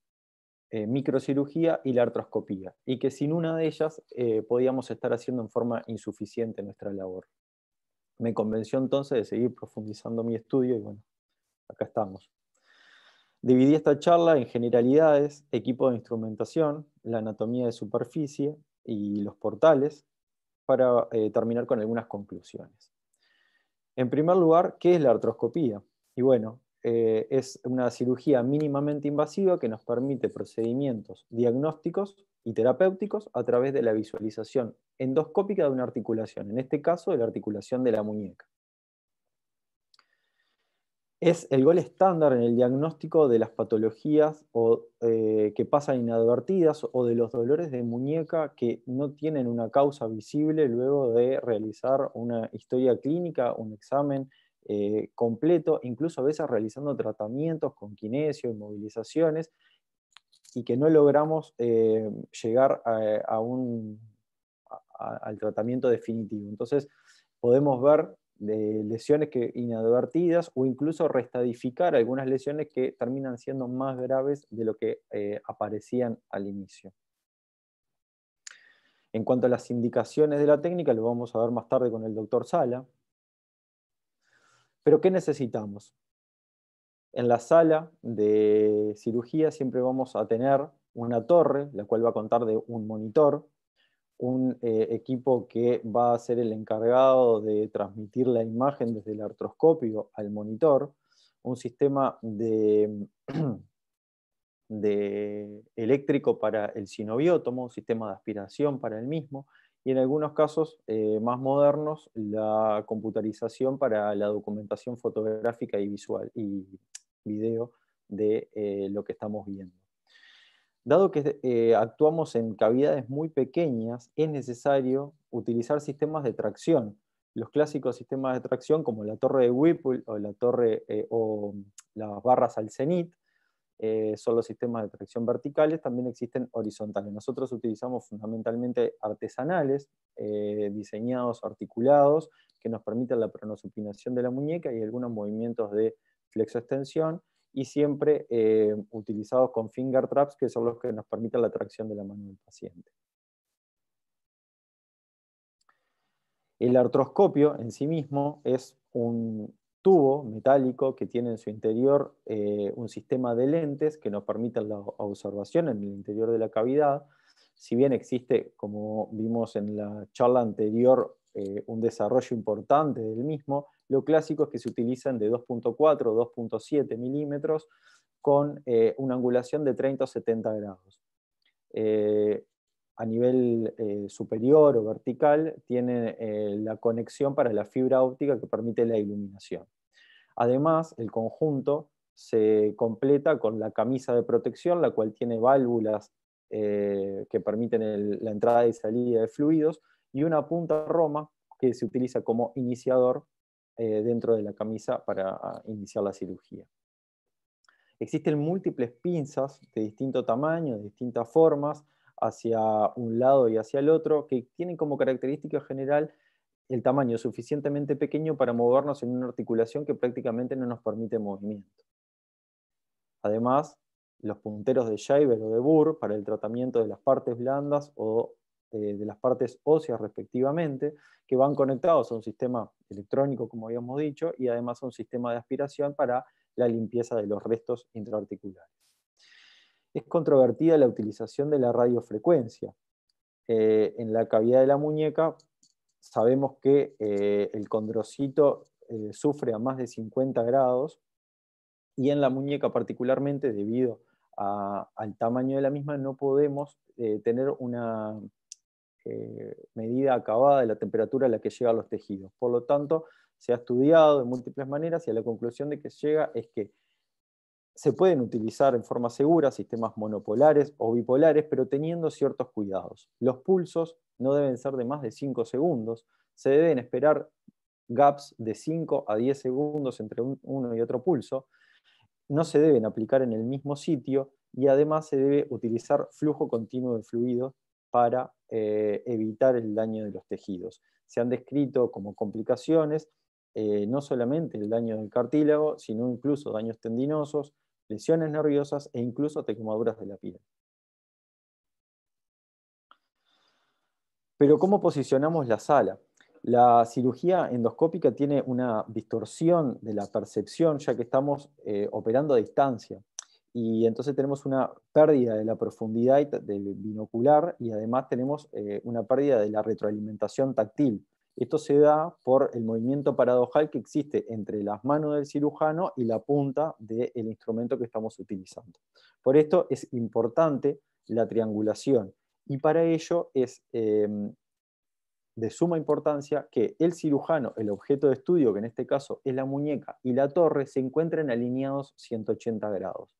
[SPEAKER 4] eh, microcirugía y la artroscopía, y que sin una de ellas eh, podíamos estar haciendo en forma insuficiente nuestra labor. Me convenció entonces de seguir profundizando mi estudio y bueno, acá estamos. Dividí esta charla en generalidades, equipo de instrumentación, la anatomía de superficie y los portales. para eh, terminar con algunas conclusiones. En primer lugar, ¿qué es la artroscopía? Y bueno, eh, es una cirugía mínimamente invasiva que nos permite procedimientos diagnósticos y terapéuticos a través de la visualización endoscópica de una articulación, en este caso de la articulación de la muñeca es el gol estándar en el diagnóstico de las patologías eh, que pasan inadvertidas o de los dolores de muñeca que no tienen una causa visible luego de realizar una historia clínica, un examen eh, completo, incluso a veces realizando tratamientos con kinesio, inmovilizaciones, y que no logramos eh, llegar al tratamiento definitivo. Entonces, podemos ver de lesiones que inadvertidas o incluso restadificar algunas lesiones que terminan siendo más graves de lo que eh, aparecían al inicio. En cuanto a las indicaciones de la técnica, lo vamos a ver más tarde con el doctor Sala. Pero ¿qué necesitamos? En la sala de cirugía siempre vamos a tener una torre, la cual va a contar de un monitor, un eh, equipo que va a ser el encargado de transmitir la imagen desde el artroscopio al monitor, un sistema de, eléctrico para el sinobiótomo, un sistema de aspiración para el mismo, y en algunos casos eh, más modernos, la computarización para la documentación fotográfica y visual y video de eh, lo que estamos viendo. Dado que eh, actuamos en cavidades muy pequeñas, es necesario utilizar sistemas de tracción. Los clásicos sistemas de tracción como la torre de Whipple o, la torre, eh, o las barras al cenit eh, son los sistemas de tracción verticales, también existen horizontales. Nosotros utilizamos fundamentalmente artesanales, diseñados, articulados, que nos permiten la pronosupinación de la muñeca y algunos movimientos de flexo-extensión, y siempre eh, utilizados con finger traps, que son los que nos permiten la tracción de la mano del paciente. El artroscopio en sí mismo es un tubo metálico que tiene en su interior eh, un sistema de lentes que nos permiten la observación en el interior de la cavidad. Si bien existe, como vimos en la charla anterior, eh, un desarrollo importante del mismo, lo clásico es que se utilizan de 2.4 o 2.7 milímetros con eh, una angulación de 30 o 70 grados. Eh, a nivel eh, superior o vertical tiene la conexión para la fibra óptica que permite la iluminación. Además, el conjunto se completa con la camisa de protección, la cual tiene válvulas que permiten la entrada y salida de fluidos, y una punta roma que se utiliza como iniciador eh, dentro de la camisa para ah, iniciar la cirugía. Existen múltiples pinzas de distinto tamaño, de distintas formas, hacia un lado y hacia el otro, que tienen como característica general el tamaño suficientemente pequeño para movernos en una articulación que prácticamente no nos permite movimiento. Además, los punteros de Scheiber o de Burr para el tratamiento de las partes blandas o eh, de las partes óseas respectivamente, que van conectados a un sistema electrónico, como habíamos dicho, y además a un sistema de aspiración para la limpieza de los restos intraarticulares. Es controvertida la utilización de la radiofrecuencia. Eh, en la cavidad de la muñeca sabemos que eh, el condrocito sufre a más de 50 grados y en la muñeca particularmente debido al tamaño de la misma no podemos tener una eh, medida acabada de la temperatura a la que llegan los tejidos. Por lo tanto, se ha estudiado de múltiples maneras y a la conclusión de que llega es que se pueden utilizar en forma segura sistemas monopolares o bipolares, pero teniendo ciertos cuidados. Los pulsos no deben ser de más de 5 segundos, se deben esperar gaps de 5 a 10 segundos entre uno y otro pulso, no se deben aplicar en el mismo sitio y además se debe utilizar flujo continuo de fluido para eh, evitar el daño de los tejidos. Se han descrito como complicaciones eh, no solamente el daño del cartílago, sino incluso daños tendinosos, lesiones nerviosas e incluso quemaduras de la piel. Pero ¿cómo posicionamos la sala? La cirugía endoscópica tiene una distorsión de la percepción ya que estamos eh, operando a distancia y entonces tenemos una pérdida de la profundidad del binocular y además tenemos eh, una pérdida de la retroalimentación táctil. Esto se da por el movimiento paradojal que existe entre las manos del cirujano y la punta del instrumento que estamos utilizando. Por esto es importante la triangulación y para ello es em, de suma importancia que el cirujano, el objeto de estudio, que en este caso es la muñeca, y la torre se encuentren alineados 180 grados.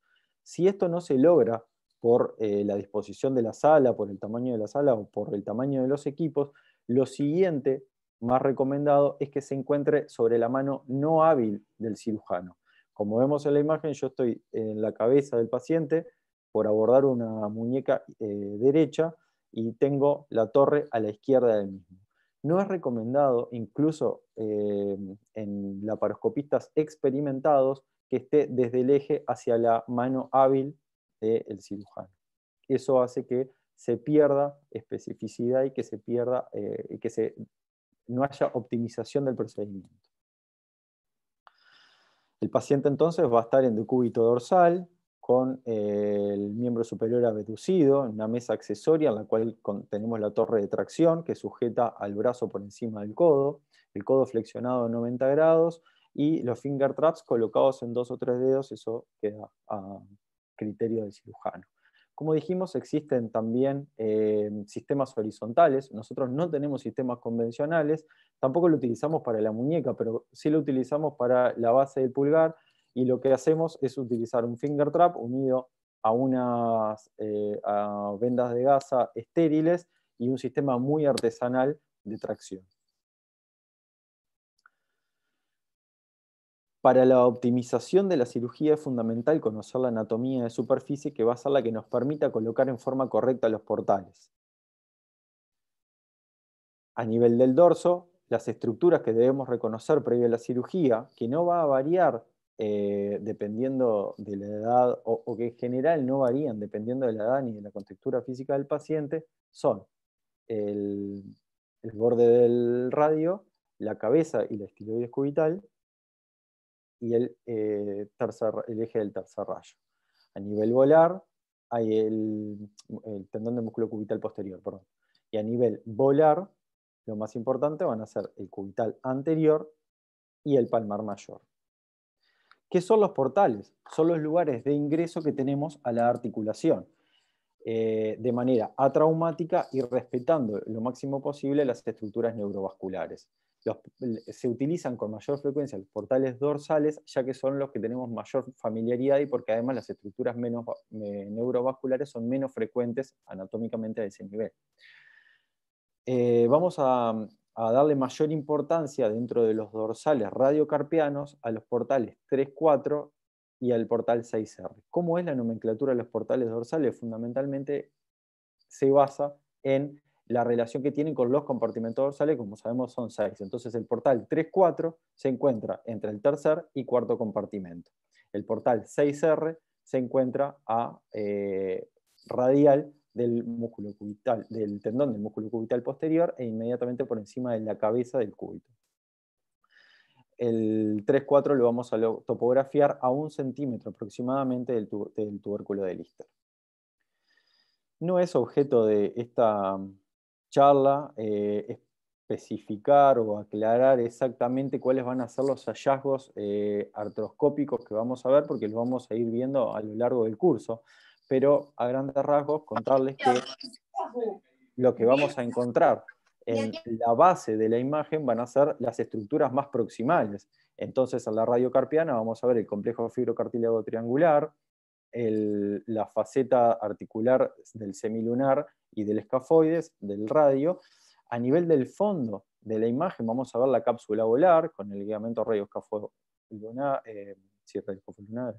[SPEAKER 4] Si esto no se logra por eh, la disposición de la sala, por el tamaño de la sala o por el tamaño de los equipos, lo siguiente más recomendado es que se encuentre sobre la mano no hábil del cirujano. Como vemos en la imagen, yo estoy en la cabeza del paciente por abordar una muñeca eh, derecha y tengo la torre a la izquierda del mismo. No es recomendado, incluso eh, en laparoscopistas experimentados, que esté desde el eje hacia la mano hábil del cirujano. Eso hace que se pierda especificidad y que se pierda eh, que se no haya optimización del procedimiento. El paciente entonces va a estar en decúbito dorsal con eh, el miembro superior abducido, en una mesa accesoria en la cual tenemos la torre de tracción que sujeta al brazo por encima del codo, el codo flexionado a 90 grados y los finger traps colocados en dos o tres dedos, eso queda a criterio del cirujano. Como dijimos, existen también eh, sistemas horizontales. Nosotros no tenemos sistemas convencionales, tampoco lo utilizamos para la muñeca, pero sí lo utilizamos para la base del pulgar y lo que hacemos es utilizar un finger trap unido a unas eh, vendas de gasa estériles y un sistema muy artesanal de tracción. Para la optimización de la cirugía es fundamental conocer la anatomía de superficie que va a ser la que nos permita colocar en forma correcta los portales. A nivel del dorso, las estructuras que debemos reconocer previo a la cirugía, que no va a variar eh, dependiendo de la edad, o, que en general no varían dependiendo de la edad ni de la contextura física del paciente, son el, el borde del radio, la cabeza y la estiloides cubital, y el, eh, el eje del tercer rayo. A nivel volar hay el, tendón de músculo cubital posterior. Y a nivel volar, lo más importante van a ser el cubital anterior y el palmar mayor. ¿Qué son los portales? Son los lugares de ingreso que tenemos a la articulación, eh, de manera atraumática y respetando lo máximo posible las estructuras neurovasculares se utilizan con mayor frecuencia los portales dorsales, ya que son los que tenemos mayor familiaridad y porque además las estructuras menos, neurovasculares son menos frecuentes anatómicamente a ese nivel. Eh, vamos a, darle mayor importancia dentro de los dorsales radiocarpianos a los portales 3, 4 y al portal 6R. ¿Cómo es la nomenclatura de los portales dorsales? Fundamentalmente se basa en la relación que tienen con los compartimentos dorsales, como sabemos, son seis. Entonces el portal 3-4 se encuentra entre el tercer y cuarto compartimento. El portal 6R se encuentra a eh, radial del músculo cubital, del tendón del músculo cubital posterior e inmediatamente por encima de la cabeza del cúbito. El 3-4 lo vamos a topografiar a un centímetro aproximadamente del, del tubérculo de Lister. No es objeto de esta charla eh, especificar o aclarar exactamente cuáles van a ser los hallazgos eh, artroscópicos que vamos a ver, porque los vamos a ir viendo a lo largo del curso, pero a grandes rasgos contarles que lo que vamos a encontrar en la base de la imagen van a ser las estructuras más proximales. Entonces, en la radiocarpiana vamos a ver el complejo fibrocartílago triangular, la faceta articular del semilunar y del escafoides, del radio. A nivel del fondo de la imagen vamos a ver la cápsula volar con el ligamento radio lunar, eh, lunar,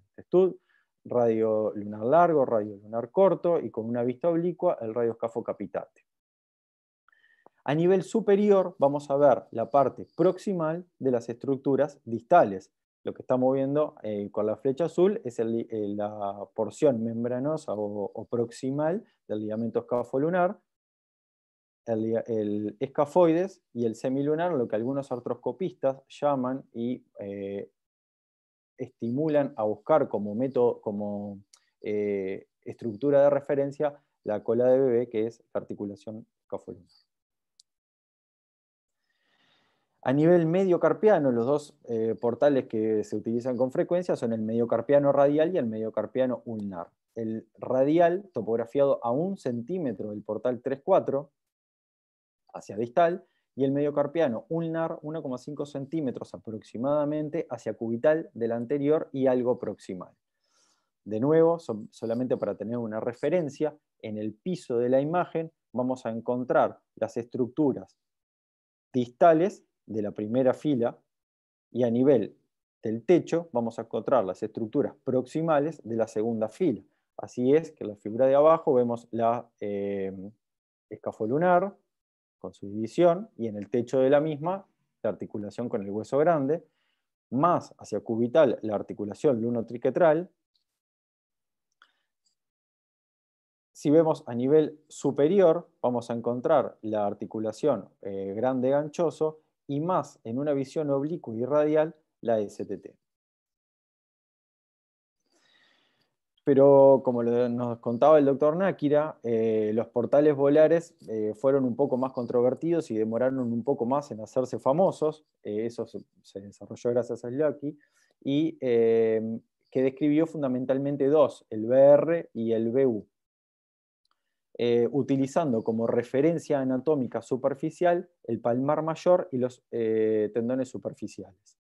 [SPEAKER 4] radio lunar largo, radio lunar corto y con una vista oblicua el radio escafo capitate. A nivel superior vamos a ver la parte proximal de las estructuras distales, lo que estamos viendo eh, con la flecha azul es eh, la porción membranosa o, proximal del ligamento escafolunar, el, el, escafoides y el semilunar, lo que algunos artroscopistas llaman y eh, estimulan a buscar como método, como estructura de referencia la cola de bebé, que es la articulación escafolunar. A nivel mediocarpiano, los dos eh, portales que se utilizan con frecuencia son el mediocarpiano radial y el mediocarpiano ulnar. El radial, topografiado a un centímetro del portal 3-4, hacia distal, y el mediocarpiano ulnar 1,5 centímetros aproximadamente hacia cubital del anterior y algo proximal. De nuevo, solamente para tener una referencia, en el piso de la imagen vamos a encontrar las estructuras distales de la primera fila y a nivel del techo vamos a encontrar las estructuras proximales de la segunda fila. Así es que en la figura de abajo vemos la eh, escafolunar con su división y en el techo de la misma la articulación con el hueso grande, más hacia cubital la articulación lunotriquetral. Si vemos a nivel superior, vamos a encontrar la articulación eh, grande ganchoso y más en una visión oblicua y radial la STT. Pero como nos contaba el doctor Náquira, eh, los portales volares eh, fueron un poco más controvertidos y demoraron un poco más en hacerse famosos. Eh, eso se, desarrolló gracias a Slucky. Y que describió fundamentalmente dos, el BR y el BU. Utilizando como referencia anatómica superficial el palmar mayor y los tendones superficiales.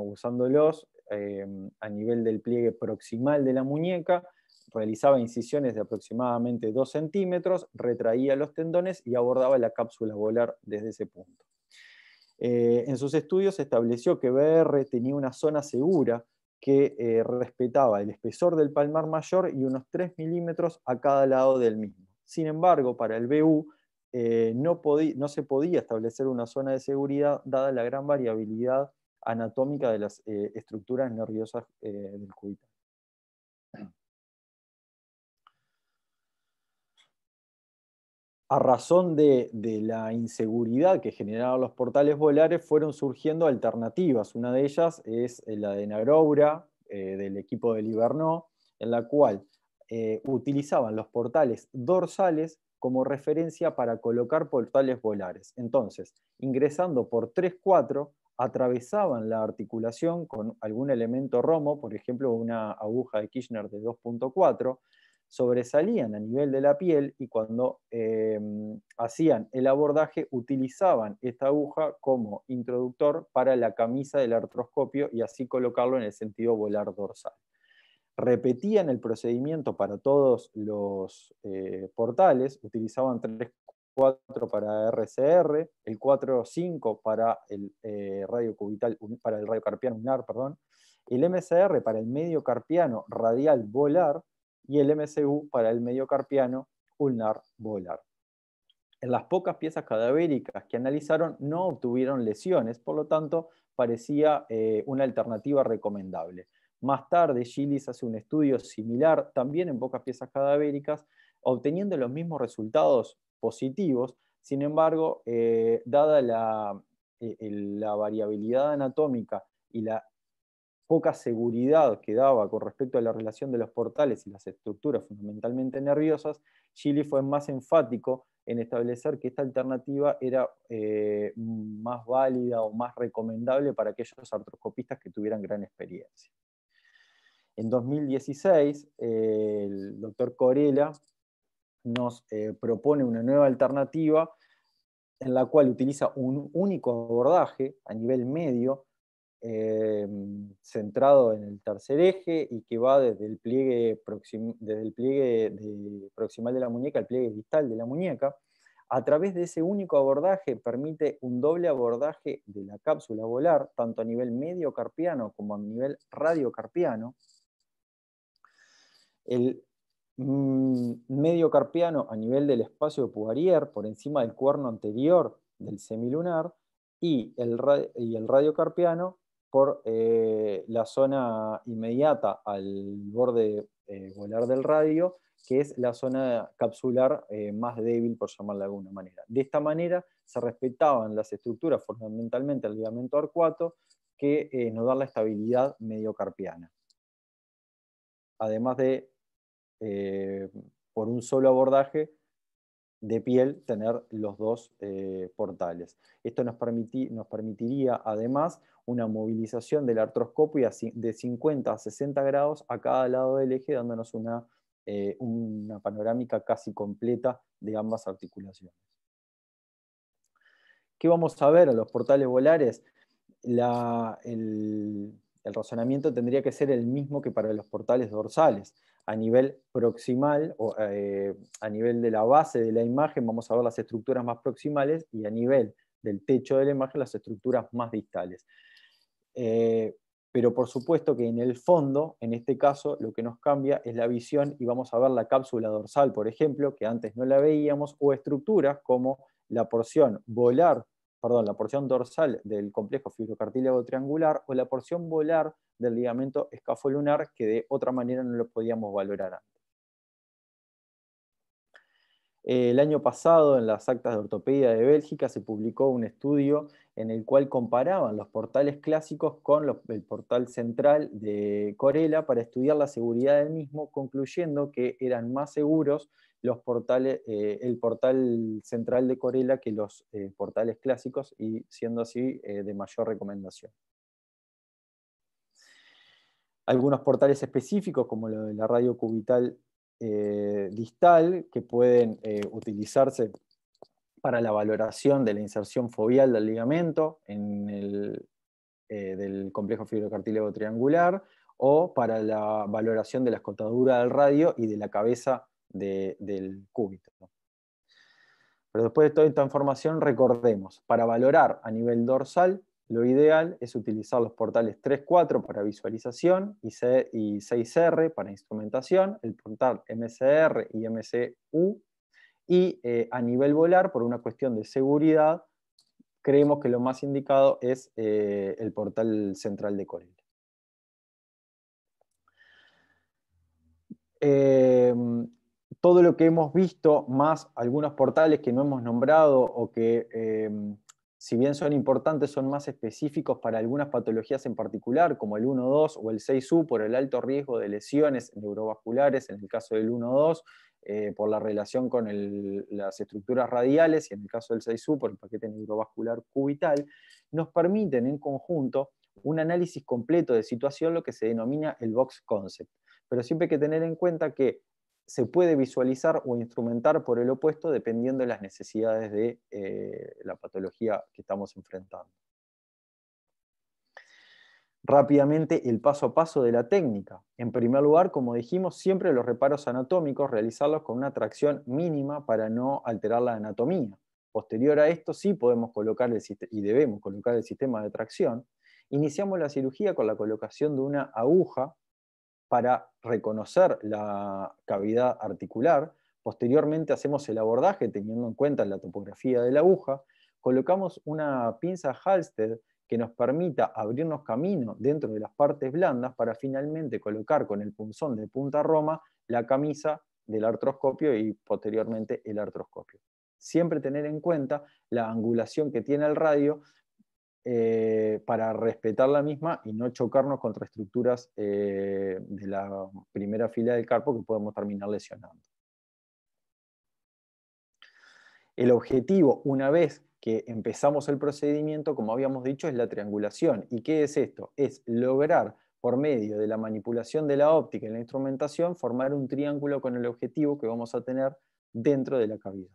[SPEAKER 4] usándolos Em, a nivel del pliegue proximal de la muñeca, realizaba incisiones de aproximadamente 2 centímetros, retraía los tendones y abordaba la cápsula volar desde ese punto. Eh, en sus estudios estableció que BR tenía una zona segura que eh, respetaba el espesor del palmar mayor y unos 3 milímetros a cada lado del mismo. Sin embargo, para el BU eh, no, se podía establecer una zona de seguridad dada la gran variabilidad anatómica de las eh, estructuras nerviosas del cubital. A razón de, la inseguridad que generaban los portales volares, fueron surgiendo alternativas. Una de ellas es eh, la de Nagroura, del equipo de Liverno, en la cual utilizaban los portales dorsales como referencia para colocar portales volares. Entonces, ingresando por 3-4, atravesaban la articulación con algún elemento romo, por ejemplo una aguja de Kirchner de 2.4, sobresalían a nivel de la piel y cuando em, hacían el abordaje utilizaban esta aguja como introductor para la camisa del artroscopio y así colocarlo en el sentido volar dorsal. Repetían el procedimiento para todos los eh, portales, utilizaban tres 4 para RCR, el 4.5 para el eh, radio cubital, para el radiocarpiano ulnar, perdón, el MCR para el medio carpiano radial volar y el MCU para el medio carpiano ulnar volar. En las pocas piezas cadavéricas que analizaron no obtuvieron lesiones, por lo tanto parecía eh, una alternativa recomendable. Más tarde, Gillis hace un estudio similar también en pocas piezas cadavéricas, obteniendo los mismos resultados positivos. Sin embargo, eh, dada eh, la, variabilidad anatómica y la poca seguridad que daba con respecto a la relación de los portales y las estructuras fundamentalmente nerviosas, Chile fue más enfático en establecer que esta alternativa era eh, más válida o más recomendable para aquellos artroscopistas que tuvieran gran experiencia. En 2016, el doctor Corella nos eh, propone una nueva alternativa en la cual utiliza un único abordaje a nivel medio, eh, centrado en el tercer eje y que va desde el pliegue, proximal de la muñeca al pliegue distal de la muñeca. A través de ese único abordaje permite un doble abordaje de la cápsula volar, tanto a nivel medio carpiano como a nivel radiocarpiano. El Mm, medio carpiano a nivel del espacio Poirier, por encima del cuerno anterior del semilunar, y el, y el radiocarpiano por eh, la zona inmediata al borde eh, volar del radio, que es la zona capsular eh, más débil, por llamarla de alguna manera. De esta manera se respetaban las estructuras, fundamentalmente el ligamento arcuato, que nos dan la estabilidad mediocarpiana. además de, por un solo abordaje de piel, tener los dos eh, portales. Esto nos, permitiría además una movilización del artroscopio de 50 a 60 grados a cada lado del eje, dándonos una, eh, una panorámica casi completa de ambas articulaciones. ¿Qué vamos a ver en los portales volares? el, razonamiento tendría que ser el mismo que para los portales dorsales. A nivel proximal, o, eh, a nivel de la base de la imagen, vamos a ver las estructuras más proximales y a nivel del techo de la imagen, las estructuras más distales. Eh, pero por supuesto que en el fondo, en este caso, lo que nos cambia es la visión y vamos a ver la cápsula dorsal, por ejemplo, que antes no la veíamos, o estructuras como la porción volar perdón, la porción dorsal del complejo fibrocartílago triangular o la porción volar del ligamento escafolunar que de otra manera no lo podíamos valorar antes. El año pasado, en las actas de ortopedia de Bélgica, se publicó un estudio en el cual comparaban los portales clásicos con el portal central de Corella para estudiar la seguridad del mismo, concluyendo que eran más seguros los portales, eh, el portal central de Corella que los eh, portales clásicos y siendo así eh, de mayor recomendación. Algunos portales específicos, como lo de la radio cubital distal, que pueden utilizarse para la valoración de la inserción fobial del ligamento en el, del complejo fibrocartílago triangular, o para la valoración de la escotadura del radio y de la cabeza del cúbito. Pero después de toda esta información, recordemos, para valorar a nivel dorsal, lo ideal es utilizar los portales 3-4 para visualización y 6R para instrumentación, el portal MCR y MCU, y eh, a nivel volar, por una cuestión de seguridad, creemos que lo más indicado es eh, el portal central de Corel. Eh, todo lo que hemos visto, más algunos portales que no hemos nombrado o que, em, si bien son importantes, son más específicos para algunas patologías en particular, como el 1.2 o el 6U, por el alto riesgo de lesiones neurovasculares, en el caso del 1.2, eh, por la relación con las estructuras radiales, y en el caso del 6U, por el paquete neurovascular cubital, nos permiten en conjunto un análisis completo de situación, lo que se denomina el box concept. Pero siempre hay que tener en cuenta que se puede visualizar o instrumentar por el opuesto dependiendo de las necesidades de eh, la patología que estamos enfrentando. Rápidamente el paso a paso de la técnica. En primer lugar, como dijimos, siempre los reparos anatómicos realizarlos con una tracción mínima para no alterar la anatomía. Posterior a esto sí podemos colocar el, y debemos colocar el sistema de tracción. Iniciamos la cirugía con la colocación de una aguja para reconocer la cavidad articular. Posteriormente hacemos el abordaje teniendo en cuenta la topografía de la aguja. Colocamos una pinza Halsted que nos permita abrirnos camino dentro de las partes blandas para finalmente colocar con el punzón de punta roma la camisa del artroscopio y posteriormente el artroscopio. Siempre tener en cuenta la angulación que tiene el radio eh, para respetar la misma y no chocarnos contra estructuras eh, de la primera fila del carpo que podemos terminar lesionando. El objetivo, una vez que empezamos el procedimiento, como habíamos dicho, es la triangulación. ¿Y qué es esto? Es lograr, por medio de la manipulación de la óptica y la instrumentación, formar un triángulo con el objetivo que vamos a tener dentro de la cavidad.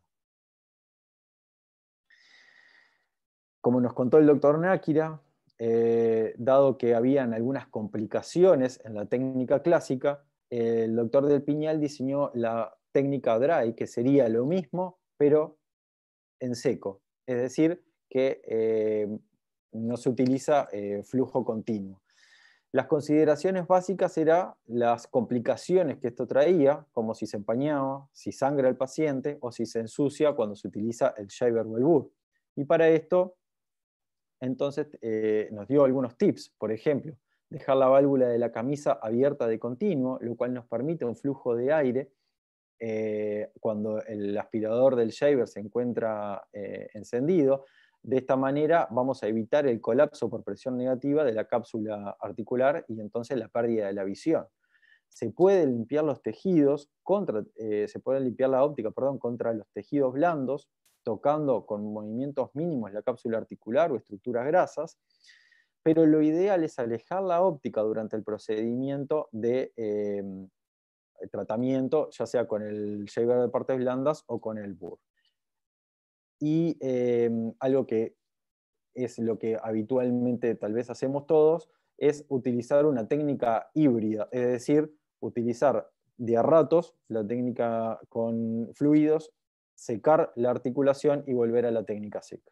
[SPEAKER 4] Como nos contó el doctor Náquira, eh, dado que habían algunas complicaciones en la técnica clásica, el doctor del Piñal diseñó la técnica dry, que sería lo mismo, pero en seco. Es decir, que eh, no se utiliza eh, flujo continuo. Las consideraciones básicas eran las complicaciones que esto traía, como si se empañaba, si sangra el paciente o si se ensucia cuando se utiliza el Shaver o. Y para esto entonces eh, nos dio algunos tips, por ejemplo, dejar la válvula de la camisa abierta de continuo, lo cual nos permite un flujo de aire eh, cuando el aspirador del shaver se encuentra eh, encendido. De esta manera vamos a evitar el colapso por presión negativa de la cápsula articular y entonces la pérdida de la visión. se puede limpiar los tejidos, contra, eh, se puede limpiar la óptica perdón, contra los tejidos blandos, tocando con movimientos mínimos la cápsula articular o estructuras grasas, pero lo ideal es alejar la óptica durante el procedimiento de tratamiento, ya sea con el shaver de partes blandas o con el burr. Y eh, algo que es lo que habitualmente tal vez hacemos todos, es utilizar una técnica híbrida, es decir, utilizar de a ratos la técnica con fluidos, secar la articulación y volver a la técnica seca.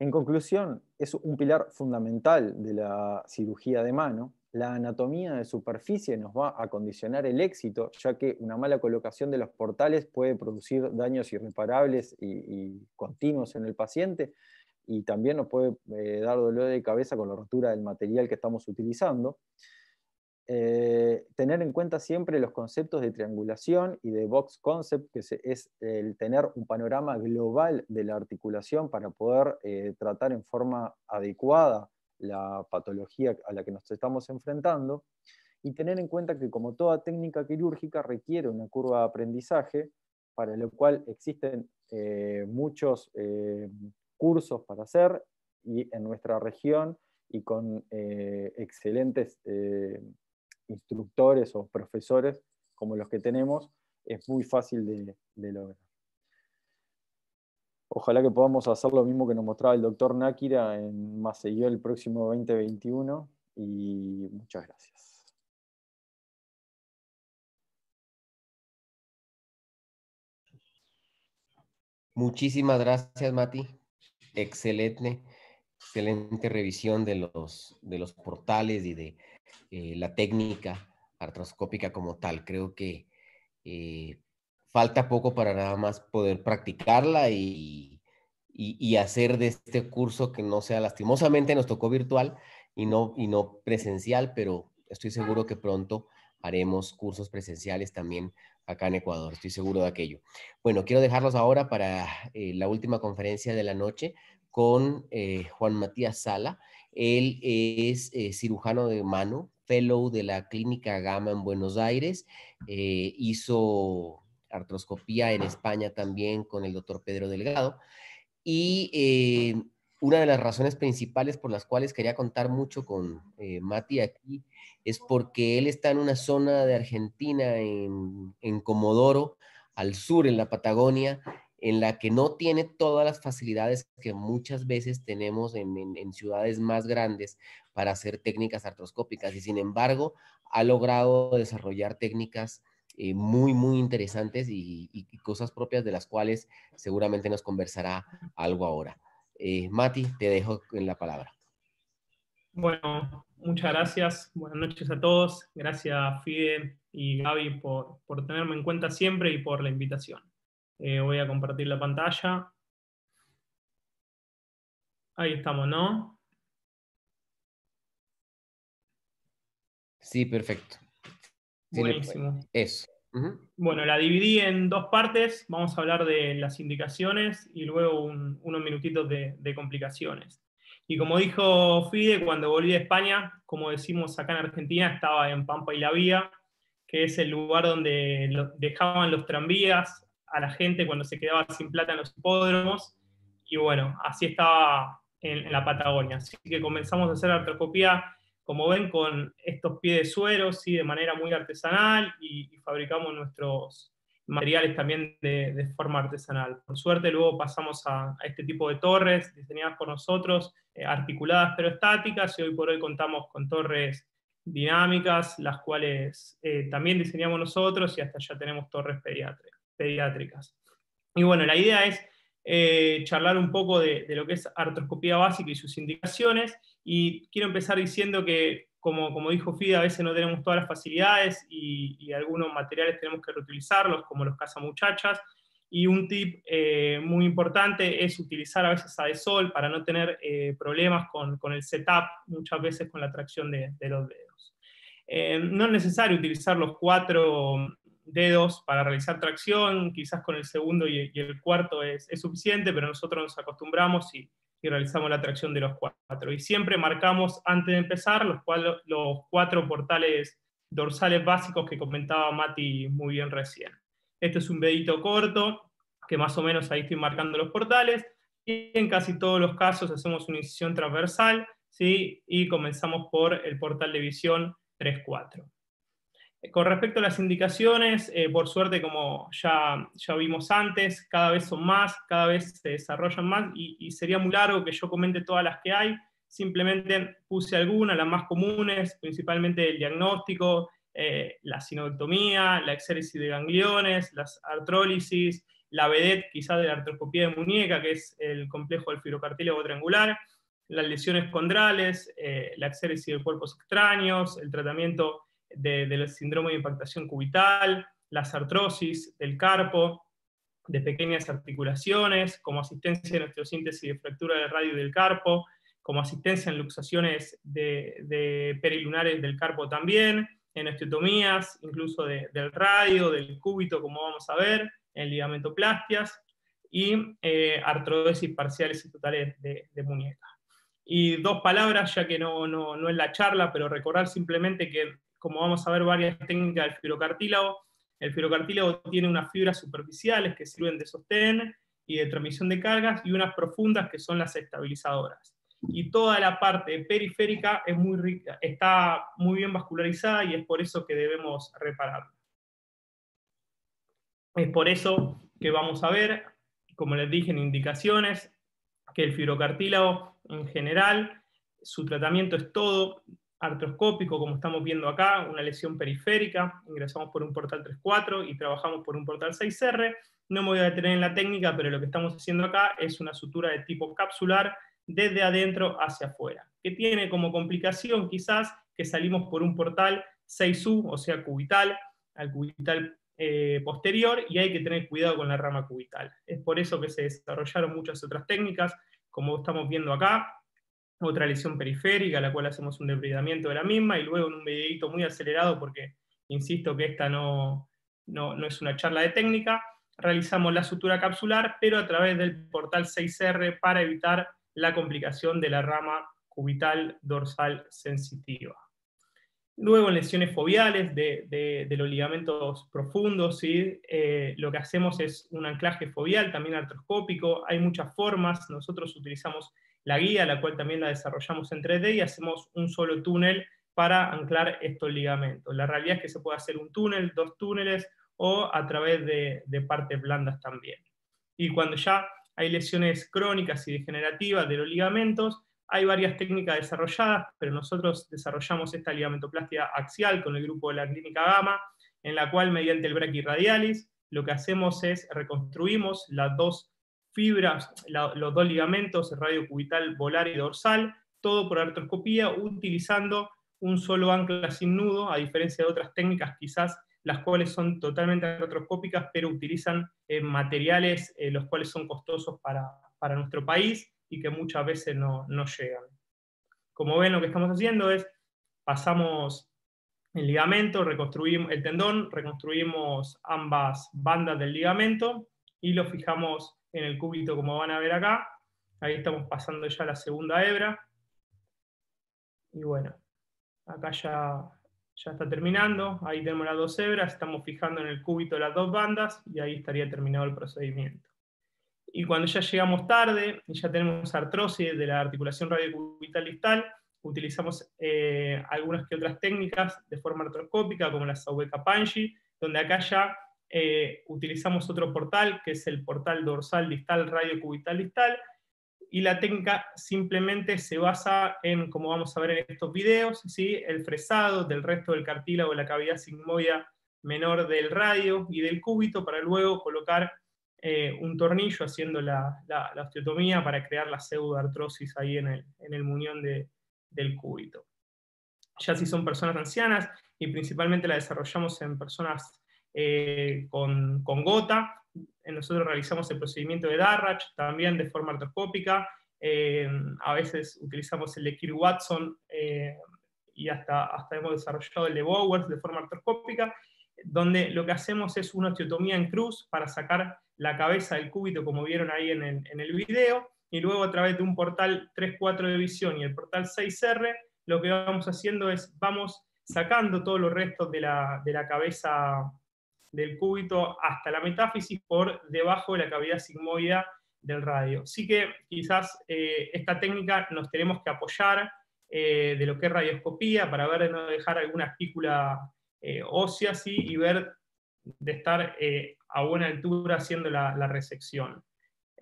[SPEAKER 4] En conclusión, es un pilar fundamental de la cirugía de mano. La anatomía de superficie nos va a condicionar el éxito, ya que una mala colocación de los portales puede producir daños irreparables y, continuos en el paciente, y también nos puede eh, dar dolor de cabeza con la rotura del material que estamos utilizando. Eh, tener en cuenta siempre los conceptos de triangulación y de box concept, que es el tener un panorama global de la articulación para poder eh, tratar en forma adecuada la patología a la que nos estamos enfrentando, y tener en cuenta que como toda técnica quirúrgica requiere una curva de aprendizaje, para lo cual existen muchos cursos para hacer y en nuestra región y con eh, excelentes eh, instructores o profesores como los que tenemos, es muy fácil de, lograr. Ojalá que podamos hacer lo mismo que nos mostraba el doctor Náquira en Maceió el próximo 2021 y muchas gracias.
[SPEAKER 1] Muchísimas gracias, Mati excelente, excelente revisión de los, de los portales y de eh, la técnica artroscópica como tal. Creo que eh, falta poco para nada más poder practicarla y, y, hacer de este curso que no sea lastimosamente nos tocó virtual y no, y no presencial, pero estoy seguro que pronto haremos cursos presenciales también acá en Ecuador, estoy seguro de aquello. Bueno, quiero dejarlos ahora para eh, la última conferencia de la noche con eh, Juan Matías Sala. Él es eh, cirujano de mano, fellow de la Clínica Gama en Buenos Aires, hizo artroscopía en España también con el doctor Pedro Delgado. Y una de las razones principales por las cuales quería contar mucho con Mati aquí es porque él está en una zona de Argentina, en, Comodoro, al sur, en la Patagonia, en la que no tiene todas las facilidades que muchas veces tenemos en, ciudades más grandes para hacer técnicas artroscópicas y sin embargo ha logrado desarrollar técnicas eh, muy, muy interesantes y, cosas propias de las cuales seguramente nos conversará algo ahora. Eh, Mati, te dejo en la palabra.
[SPEAKER 5] Bueno, muchas gracias. Buenas noches a todos. Gracias Fide y Gaby por, tenerme en cuenta siempre y por la invitación. Eh, voy a compartir la pantalla. Ahí estamos, ¿no?
[SPEAKER 1] Sí, perfecto.
[SPEAKER 5] Buenísimo.
[SPEAKER 1] Eso.
[SPEAKER 5] Bueno, la dividí en dos partes. Vamos a hablar de las indicaciones y luego unos minutitos de complicaciones. Y como dijo Fide, cuando volví de España, como decimos acá en Argentina, estaba en Pampa y la Vía, que es el lugar donde dejaban los tranvías a la gente cuando se quedaba sin plata en los hipódromos. Y bueno, así estaba en, la Patagonia. Así que comenzamos a hacer artroscopía, como ven, con estos pies de suero, ¿sí? de manera muy artesanal, y, fabricamos nuestros, materiales también de, forma artesanal. Por suerte luego pasamos a, este tipo de torres diseñadas por nosotros, eh, articuladas pero estáticas, y hoy por hoy contamos con torres dinámicas, las cuales eh, también diseñamos nosotros y hasta ya tenemos torres pediátricas. Y bueno, la idea es eh, charlar un poco de, de, lo que es artroscopía básica y sus indicaciones, y quiero empezar diciendo que como, como dijo Fida, a veces no tenemos todas las facilidades y, algunos materiales tenemos que reutilizarlos, como los cazamuchachas. Y un tip eh, muy importante es utilizar a veces adesol para no tener eh, problemas con, con, el setup, muchas veces con la tracción de, de los dedos. Eh, no es necesario utilizar los cuatro dedos para realizar tracción, quizás con el segundo y, el cuarto es, es, suficiente, pero nosotros nos acostumbramos y, realizamos la tracción de los cuatro. Y siempre marcamos antes de empezar los, cuatro, los cuatro portales dorsales básicos que comentaba Mati muy bien recién. Este es un vedito corto, que más o menos ahí estoy marcando los portales, y en casi todos los casos hacemos una incisión transversal, ¿sí? y comenzamos por el portal de visión 3-4. Con respecto a las indicaciones, eh, por suerte, como ya, ya vimos antes, cada vez son más, cada vez se desarrollan más, y, sería muy largo que yo comente todas las que hay, simplemente puse algunas, las más comunes, principalmente el diagnóstico, eh, la sinodectomía, la exéresis de gangliones, las artrólisis, la vedette quizás de la artroscopía de muñeca, que es el complejo del fibrocartílago triangular, las lesiones condrales, eh, la exéresis de cuerpos extraños, el tratamiento del síndrome de impactación cubital, las artrosis del carpo, de pequeñas articulaciones, como asistencia en osteosíntesis de fractura del radio del carpo, como asistencia en luxaciones de, perilunares del carpo también, en osteotomías, incluso del radio, del cúbito, como vamos a ver, en ligamentoplastias, y eh, artrodesis parciales y totales de, muñeca. Y dos palabras, ya que no, no, no es la charla, pero recordar simplemente que como vamos a ver varias técnicas del fibrocartílago, el fibrocartílago tiene unas fibras superficiales que sirven de sostén y de transmisión de cargas y unas profundas que son las estabilizadoras. Y toda la parte periférica es muy rica, está muy bien vascularizada y es por eso que debemos repararla. Es por eso que vamos a ver, como les dije en indicaciones, que el fibrocartílago en general, su tratamiento es todo artroscópico, como estamos viendo acá, una lesión periférica, ingresamos por un portal 3-4 y trabajamos por un portal 6R. No me voy a detener en la técnica, pero lo que estamos haciendo acá es una sutura de tipo capsular desde adentro hacia afuera, que tiene como complicación quizás que salimos por un portal 6U, o sea, cubital, al cubital eh, posterior, y hay que tener cuidado con la rama cubital. Es por eso que se desarrollaron muchas otras técnicas, como estamos viendo acá, otra lesión periférica, la cual hacemos un depredamiento de la misma, y luego en un videito muy acelerado, porque insisto que esta no, no, es una charla de técnica, realizamos la sutura capsular, pero a través del portal 6R para evitar la complicación de la rama cubital dorsal sensitiva. Luego en lesiones fobiales de, los ligamentos profundos, eh, lo que hacemos es un anclaje fobial, también artroscópico, hay muchas formas, nosotros utilizamos la guía, la cual también la desarrollamos en 3D y hacemos un solo túnel para anclar estos ligamentos. La realidad es que se puede hacer un túnel, dos túneles o a través de, partes blandas también. Y cuando ya hay lesiones crónicas y degenerativas de los ligamentos, hay varias técnicas desarrolladas, pero nosotros desarrollamos esta ligamentoplastia axial con el grupo de la clínica Gama, en la cual mediante el braquiradialis lo que hacemos es reconstruimos las dos fibras, los dos ligamentos, el radio cubital volar y dorsal, todo por artroscopía, utilizando un solo ancla sin nudo, a diferencia de otras técnicas quizás las cuales son totalmente artroscópicas, pero utilizan eh, materiales eh, los cuales son costosos para, nuestro país y que muchas veces no, no, llegan. Como ven, lo que estamos haciendo es, pasamos el ligamento, reconstruimos el tendón, reconstruimos ambas bandas del ligamento y lo fijamos en el cúbito como van a ver acá. Ahí estamos pasando ya la segunda hebra. Y bueno, acá ya, ya está terminando. Ahí tenemos las dos hebras, estamos fijando en el cúbito las dos bandas y ahí estaría terminado el procedimiento. Y cuando ya llegamos tarde y ya tenemos artrosis de la articulación radiocubital distal, utilizamos eh, algunas que otras técnicas de forma artroscópica, como la Saubeca Panji, donde acá ya eh, utilizamos otro portal, que es el portal dorsal distal radio cubital distal, y la técnica simplemente se basa en, como vamos a ver en estos videos, ¿sí? el fresado del resto del cartílago de la cavidad sigmoida menor del radio y del cúbito para luego colocar eh, un tornillo haciendo la, osteotomía para crear la pseudoartrosis ahí en el, en el muñón del cúbito. Ya si son personas ancianas y principalmente la desarrollamos en personas eh, con, gota. Eh, nosotros realizamos el procedimiento de Darrach también de forma artroscópica. Eh, a veces utilizamos el de Kirk Watson y hasta, hasta hemos desarrollado el de Bowers de forma artroscópica, donde lo que hacemos es una osteotomía en cruz para sacar la cabeza del cúbito, como vieron ahí en el, en el video, y luego a través de un portal 3-4 de visión y el portal 6R, lo que vamos haciendo es, vamos sacando todos los restos de la, de la cabeza del cúbito hasta la metáfisis por debajo de la cavidad sigmoidea del radio. Sí que quizás eh, esta técnica nos tenemos que apoyar eh, de lo que es radioscopía para ver de no dejar alguna espícula eh, ósea ¿sí? y ver de estar a buena altura haciendo la, resección.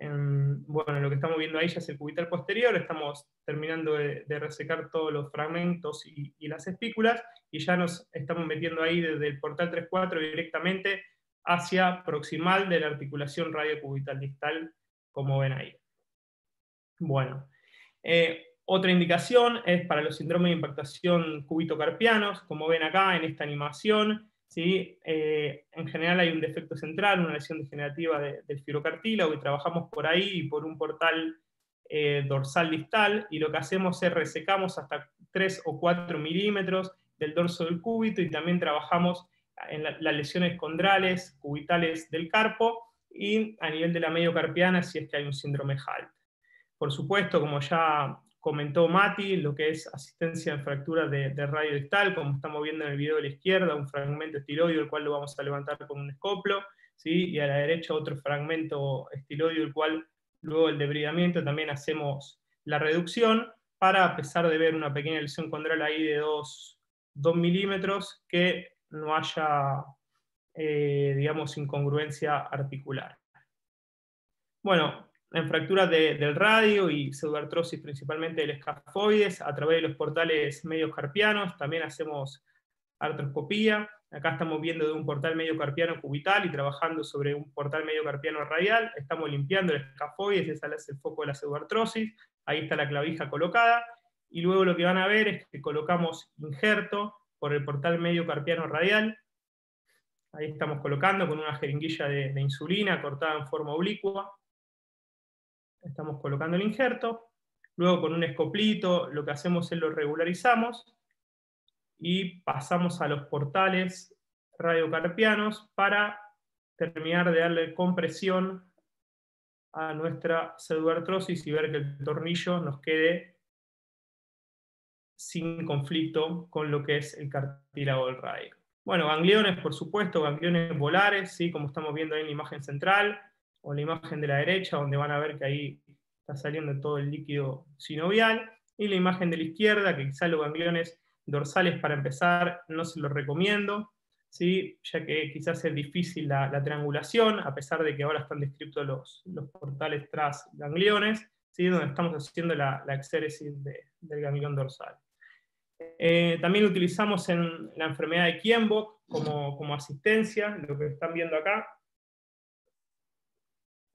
[SPEAKER 5] Bueno, lo que estamos viendo ahí ya es el cubital posterior, estamos terminando de, resecar todos los fragmentos y, las espículas, y ya nos estamos metiendo ahí desde el portal 3.4 directamente hacia proximal de la articulación radiocubital distal como ven ahí. Bueno, eh, otra indicación es para los síndromes de impactación cúbito-carpianos, como ven acá en esta animación, ¿sí? Eh, en general hay un defecto central, una lesión degenerativa del fibrocartílago y trabajamos por ahí y por un portal eh, dorsal distal y lo que hacemos es resecamos hasta 3 o 4 milímetros del dorso del cúbito y también trabajamos en las lesiones condrales, cubitales del carpo y a nivel de la mediocarpiana si es que hay un síndrome HALT. Por supuesto, como ya comentó Mati, lo que es asistencia en fractura de, radio distal, como estamos viendo en el video de la izquierda, un fragmento estiloideo, el cual lo vamos a levantar con un escoplo, ¿sí? y a la derecha otro fragmento estiloideo, el cual luego el debridamiento también hacemos la reducción, para, a pesar de ver una pequeña lesión condral ahí de 2 milímetros, que no haya eh, digamos, incongruencia articular. Bueno, en fracturas del radio y pseudoartrosis principalmente del escafoides, a través de los portales medios carpianos, también hacemos artroscopía. Acá estamos viendo de un portal medio carpiano cubital y trabajando sobre un portal medio carpiano radial. Estamos limpiando el escafoides, ese es el foco de la pseudoartrosis. Ahí está la clavija colocada. Y luego lo que van a ver es que colocamos injerto por el portal medio carpiano radial Ahí estamos colocando con una jeringuilla de, insulina cortada en forma oblicua. Estamos colocando el injerto. Luego con un escoplito lo que hacemos es lo regularizamos y pasamos a los portales radiocarpianos para terminar de darle compresión a nuestra pseudoartrosis y ver que el tornillo nos quede sin conflicto con lo que es el cartílago del radio. Bueno, gangliones, por supuesto, gangliones volares, ¿sí? como estamos viendo ahí en la imagen central, o la imagen de la derecha, donde van a ver que ahí está saliendo todo el líquido sinovial, y la imagen de la izquierda, que quizás los gangliones dorsales para empezar no se los recomiendo, ¿sí? ya que quizás es difícil la, triangulación, a pesar de que ahora están descritos los, los portales tras gangliones, ¿sí? donde estamos haciendo la, la exéresis del ganglión dorsal. Eh, también utilizamos en la enfermedad de Kienbock como, como asistencia, lo que están viendo acá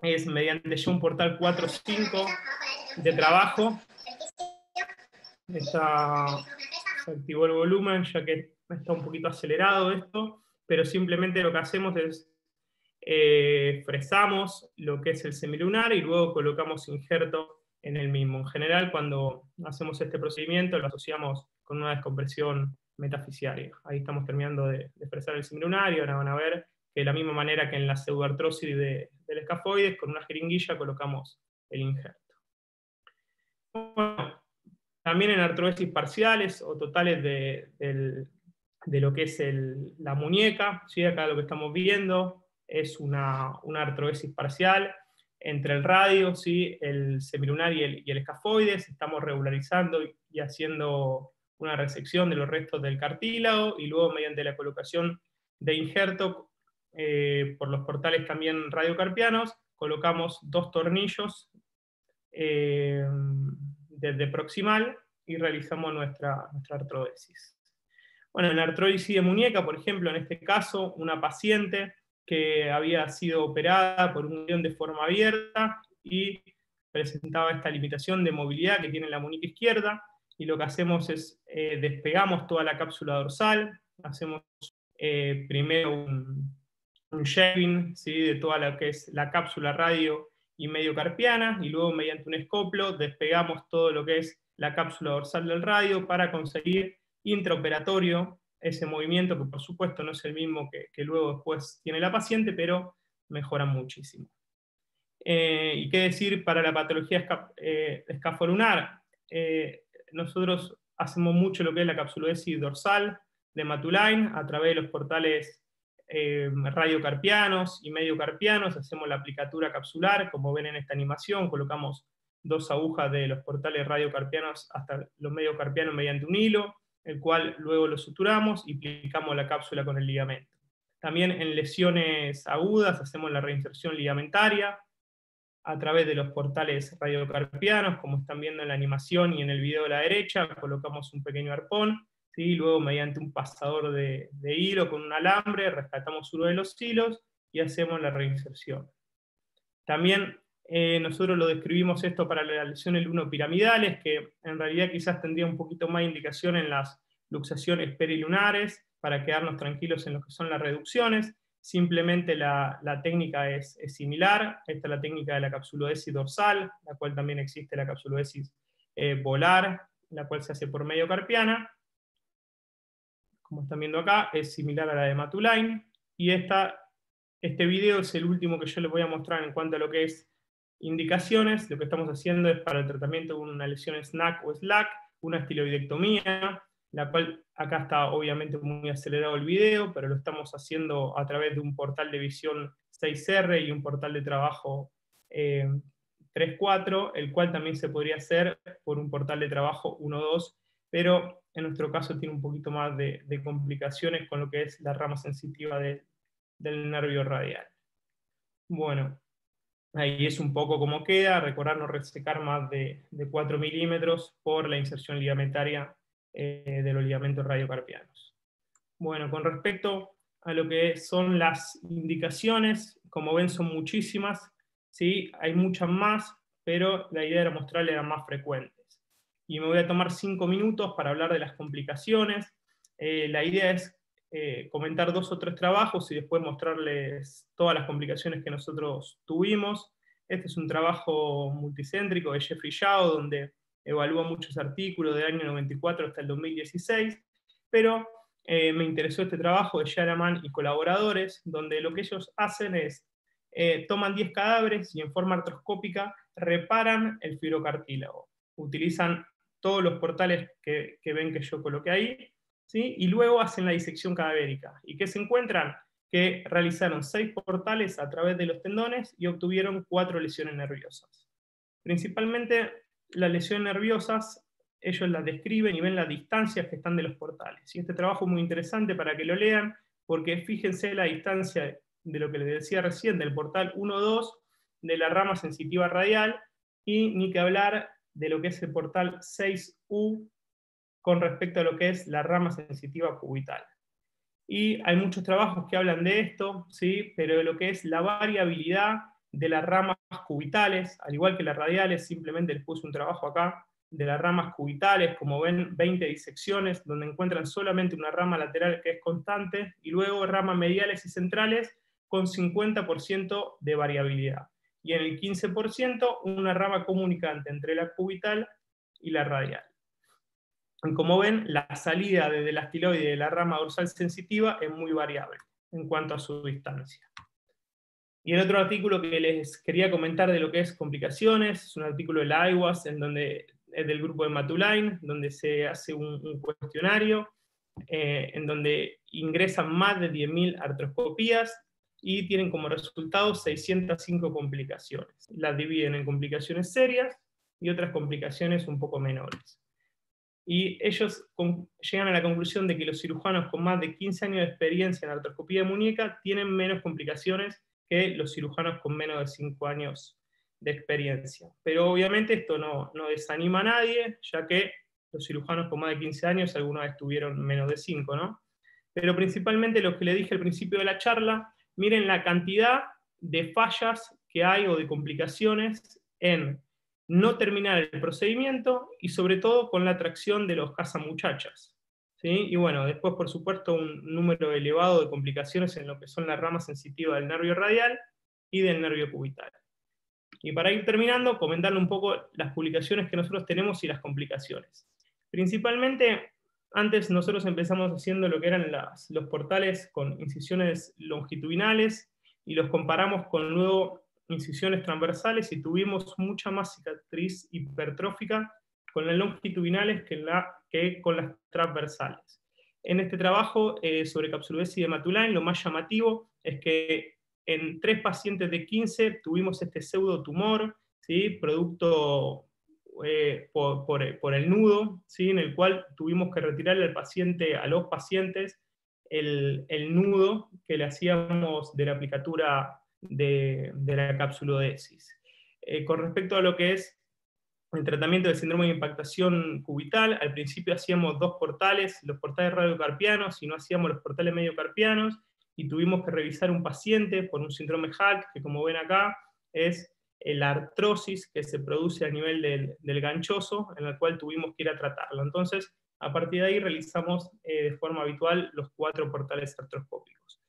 [SPEAKER 5] es mediante ya un portal 4.5 de trabajo. Está, se activó el volumen ya que está un poquito acelerado esto, pero simplemente lo que hacemos es eh, fresamos lo que es el semilunar y luego colocamos injerto en el mismo. En general, cuando hacemos este procedimiento, lo asociamos con una descompresión metafisiaria. Ahí estamos terminando de, expresar el semilunar y ahora van a ver que de la misma manera que en la pseudoartrosis de, del escafoides, con una jeringuilla colocamos el injerto. también en artrosis parciales o totales de, lo que es la muñeca, ¿sí? acá lo que estamos viendo es una, una artrosis parcial entre el radio, ¿sí? el semilunar y el, y el escafoides, estamos regularizando y haciendo una resección de los restos del cartílago y luego mediante la colocación de injerto eh, por los portales también radiocarpianos, colocamos dos tornillos eh, desde proximal y realizamos nuestra, nuestra artrodesis. Bueno, en artrodesis de muñeca, por ejemplo, en este caso, una paciente que había sido operada por un guion de forma abierta y presentaba esta limitación de movilidad que tiene la muñeca izquierda, y lo que hacemos es eh, despegamos toda la cápsula dorsal, hacemos eh, primero un, un shaving ¿sí? de toda la que es la cápsula radio y medio carpiana, y luego mediante un escoplo despegamos todo lo que es la cápsula dorsal del radio para conseguir intraoperatorio ese movimiento, que por supuesto no es el mismo que, que luego después tiene la paciente, pero mejora muchísimo. Eh, ¿Y qué decir para la patología eh, escafolunar? nosotros hacemos mucho lo que es la capsulodesis dorsal de Matulain a través de los portales radiocarpianos y mediocarpianos, hacemos la aplicatura capsular, como ven en esta animación, colocamos dos agujas de los portales radiocarpianos hasta los mediocarpianos mediante un hilo, el cual luego lo suturamos y aplicamos la cápsula con el ligamento. También en lesiones agudas hacemos la reinserción ligamentaria a través de los portales radiocarpianos, como están viendo en la animación y en el video de la derecha, colocamos un pequeño arpón, ¿sí? luego mediante un pasador de, de hilo con un alambre rescatamos uno de los hilos y hacemos la reinserción. También eh, nosotros lo describimos esto para la lesión el 1 piramidales, que en realidad quizás tendría un poquito más indicación en las luxaciones perilunares, para quedarnos tranquilos en lo que son las reducciones. Simplemente la, técnica es, similar. Esta es la técnica de la capsulodesis dorsal, la cual también existe la capsulodesis eh, volar, la cual se hace por medio carpiana. Como están viendo acá, es similar a la de Matulain. Y esta, este video es el último que yo les voy a mostrar en cuanto a lo que es indicaciones, lo que estamos haciendo es para el tratamiento de una lesión SNAC o SLAC, una estiloidectomía, la cual acá está obviamente muy acelerado el video, pero lo estamos haciendo a través de un portal de visión 6R y un portal de trabajo 3.4, eh, el cual también se podría hacer por un portal de trabajo 1.2, pero en nuestro caso tiene un poquito más de, complicaciones con lo que es la rama sensitiva del nervio radial. Bueno, Ahí es un poco como queda, recordar no resecar más de, 4 milímetros por la inserción ligamentaria eh, de los ligamentos radiocarpianos. Bueno, con respecto a lo que son las indicaciones, como ven son muchísimas, ¿sí? hay muchas más, pero la idea era mostrarles las más frecuentes. Y me voy a tomar 5 minutos para hablar de las complicaciones. Eh, la idea es eh, comentar dos o tres trabajos y después mostrarles todas las complicaciones que nosotros tuvimos. Este es un trabajo multicéntrico de Jeffrey Yao, donde evalúa muchos artículos del año 94 hasta el 2016, pero eh, me interesó este trabajo de Sharaman y colaboradores, donde lo que ellos hacen es, toman 10 cadáveres y en forma artroscópica reparan el fibrocartílago. Utilizan todos los portales que, ven que yo coloqué ahí, y luego hacen la disección cadavérica. ¿Y qué se encuentran? Que realizaron seis portales a través de los tendones y obtuvieron cuatro lesiones nerviosas. Principalmente las lesiones nerviosas, ellos las describen y ven las distancias que están de los portales. Y este trabajo es muy interesante para que lo lean, porque fíjense la distancia de lo que les decía recién, del portal 1-2 de la rama sensitiva radial, y ni que hablar de lo que es el portal 6U con respecto a lo que es la rama sensitiva cubital. Y hay muchos trabajos que hablan de esto, ¿sí? pero de lo que es la variabilidad de las ramas cubitales, al igual que las radiales, simplemente les puse un trabajo acá de las ramas cubitales, como ven, 20 disecciones, donde encuentran solamente una rama lateral que es constante, y luego ramas mediales y centrales con 50% de variabilidad. Y en el 15% una rama comunicante entre la cubital y la radial. Como ven, la salida desde la estiloide de la rama dorsal sensitiva es muy variable en cuanto a su distancia. Y el otro artículo que les quería comentar de lo que es complicaciones, es un artículo de la IWAS, en donde, es del grupo de Matulain, donde se hace un, cuestionario, eh, en donde ingresan más de 10.000 artroscopías y tienen como resultado 605 complicaciones. Las dividen en complicaciones serias y otras complicaciones un poco menores y ellos llegan a la conclusión de que los cirujanos con más de 15 años de experiencia en artroscopía de muñeca tienen menos complicaciones que los cirujanos con menos de 5 años de experiencia. Pero obviamente esto no, no desanima a nadie, ya que los cirujanos con más de 15 años alguna vez tuvieron menos de 5, ¿no? Pero principalmente lo que le dije al principio de la charla, miren la cantidad de fallas que hay o de complicaciones en no terminar el procedimiento y sobre todo con la atracción de los cazamuchachas. ¿sí? Y bueno, después por supuesto un número elevado de complicaciones en lo que son las ramas sensitivas del nervio radial y del nervio cubital. Y para ir terminando, comentarle un poco las publicaciones que nosotros tenemos y las complicaciones. Principalmente, antes nosotros empezamos haciendo lo que eran los portales con incisiones longitudinales y los comparamos con luego incisiones transversales y tuvimos mucha más cicatriz hipertrófica con las longitudinales que con las transversales. En este trabajo eh, sobre capsulosis de Matulain, lo más llamativo es que en tres pacientes de 15 tuvimos este pseudotumor, ¿sí? producto eh, por, el nudo, ¿sí? en el cual tuvimos que retirarle al paciente, a los pacientes el, nudo que le hacíamos de la aplicatura de, la capsulodesis. Eh, con respecto a lo que es el tratamiento del síndrome de impactación cubital, al principio hacíamos dos portales, los portales radiocarpianos y no hacíamos los portales mediocarpianos, y tuvimos que revisar un paciente por un síndrome HALT, que como ven acá es la artrosis que se produce a nivel del, ganchoso, en la cual tuvimos que ir a tratarlo. Entonces, a partir de ahí realizamos eh, de forma habitual los cuatro portales artroscópicos.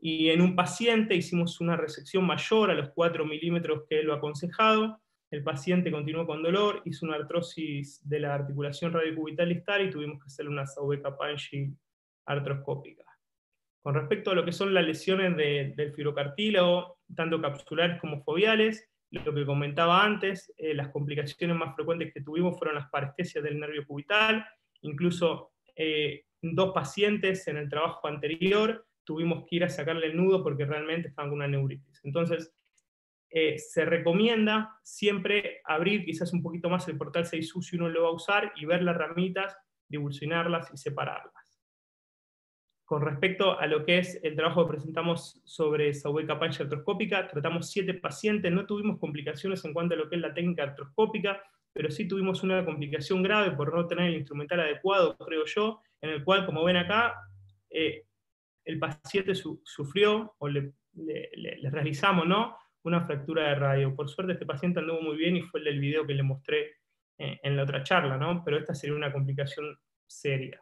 [SPEAKER 5] Y en un paciente hicimos una resección mayor a los 4 milímetros que lo aconsejado, el paciente continuó con dolor, hizo una artrosis de la articulación radiocubital distal y tuvimos que hacerle una Saubeca Panchi artroscópica. Con respecto a lo que son las lesiones del fibrocartílago, tanto capsulares como fobiales, lo que comentaba antes, eh, las complicaciones más frecuentes que tuvimos fueron las parestesias del nervio cubital, incluso eh, dos pacientes en el trabajo anterior tuvimos que ir a sacarle el nudo porque realmente estaban con una neuritis. Entonces, eh, se recomienda siempre abrir quizás un poquito más el portal 6U si uno lo va a usar y ver las ramitas, divulsionarlas y separarlas. Con respecto a lo que es el trabajo que presentamos sobre Saubeca pancha artroscópica, tratamos siete pacientes, no tuvimos complicaciones en cuanto a lo que es la técnica artroscópica, pero sí tuvimos una complicación grave por no tener el instrumental adecuado, creo yo, en el cual, como ven acá, eh, el paciente sufrió, o le, realizamos, ¿no? una fractura de radio. Por suerte este paciente anduvo muy bien y fue el del video que le mostré eh, en la otra charla, ¿no? pero esta sería una complicación seria.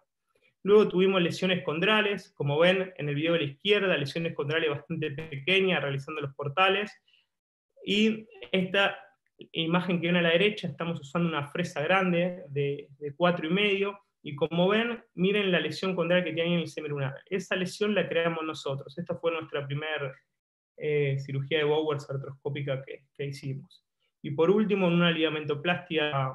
[SPEAKER 5] Luego tuvimos lesiones condrales, como ven en el video de la izquierda, lesiones condrales bastante pequeñas realizando los portales. Y esta imagen que ven a la derecha, estamos usando una fresa grande de, de 4,5 y como ven, miren la lesión condral que tiene en el semilunar. Esa lesión la creamos nosotros. Esta fue nuestra primera eh, cirugía de Bowers artroscópica que, hicimos. Y por último, en una ligamentoplastia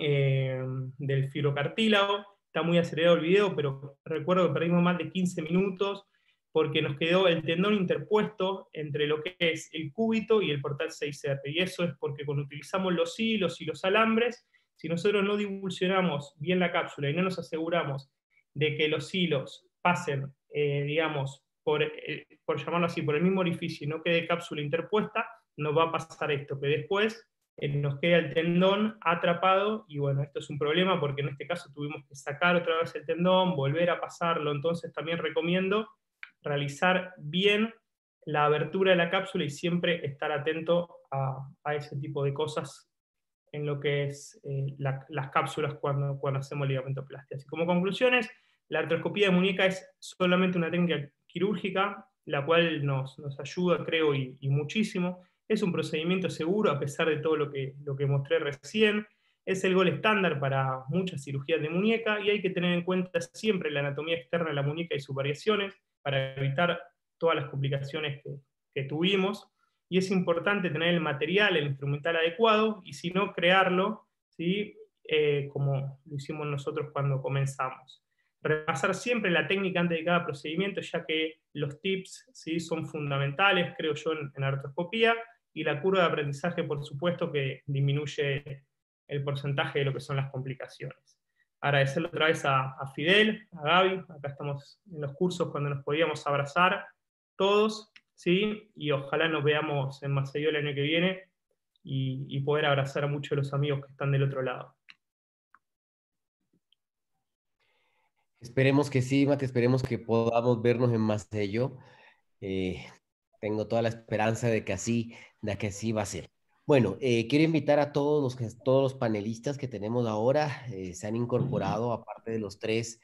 [SPEAKER 5] eh, del filocartílago, está muy acelerado el video, pero recuerdo que perdimos más de 15 minutos porque nos quedó el tendón interpuesto entre lo que es el cúbito y el portal 6R. Y eso es porque cuando utilizamos los hilos y los alambres, si nosotros no divulsionamos bien la cápsula y no nos aseguramos de que los hilos pasen, eh, digamos, eh, por, llamarlo así, por el mismo orificio y no quede cápsula interpuesta, nos va a pasar esto, que después nos queda el tendón atrapado y bueno, esto es un problema porque en este caso tuvimos que sacar otra vez el tendón, volver a pasarlo, entonces también recomiendo realizar bien la abertura de la cápsula y siempre estar atento a, ese tipo de cosas en lo que es eh, las cápsulas cuando, cuando hacemos ligamentoplastia. Así como conclusiones, la artroscopía de muñeca es solamente una técnica quirúrgica, la cual nos, ayuda, creo, y, muchísimo. Es un procedimiento seguro, a pesar de todo lo que, lo que mostré recién. Es el gol estándar para muchas cirugías de muñeca y hay que tener en cuenta siempre la anatomía externa de la muñeca y sus variaciones para evitar todas las complicaciones que, tuvimos. Y es importante tener el material, el instrumental adecuado y si no, crearlo, ¿sí? Eh, como lo hicimos nosotros cuando comenzamos repasar siempre la técnica antes de cada procedimiento, ya que los tips ¿sí? son fundamentales, creo yo, en, artroscopía, y la curva de aprendizaje, por supuesto, que disminuye el porcentaje de lo que son las complicaciones. Agradecerle otra vez a, Fidel, a Gaby, acá estamos en los cursos cuando nos podíamos abrazar todos, ¿sí? y ojalá nos veamos en Maceió el año que viene y, poder abrazar a muchos de los amigos que están del otro lado.
[SPEAKER 1] Esperemos que sí, Mate, esperemos que podamos vernos en ello. Eh, tengo toda la esperanza de que así, de que así va a ser. Bueno, eh, quiero invitar a todos los, todos los panelistas que tenemos ahora, eh, se han incorporado, aparte de los tres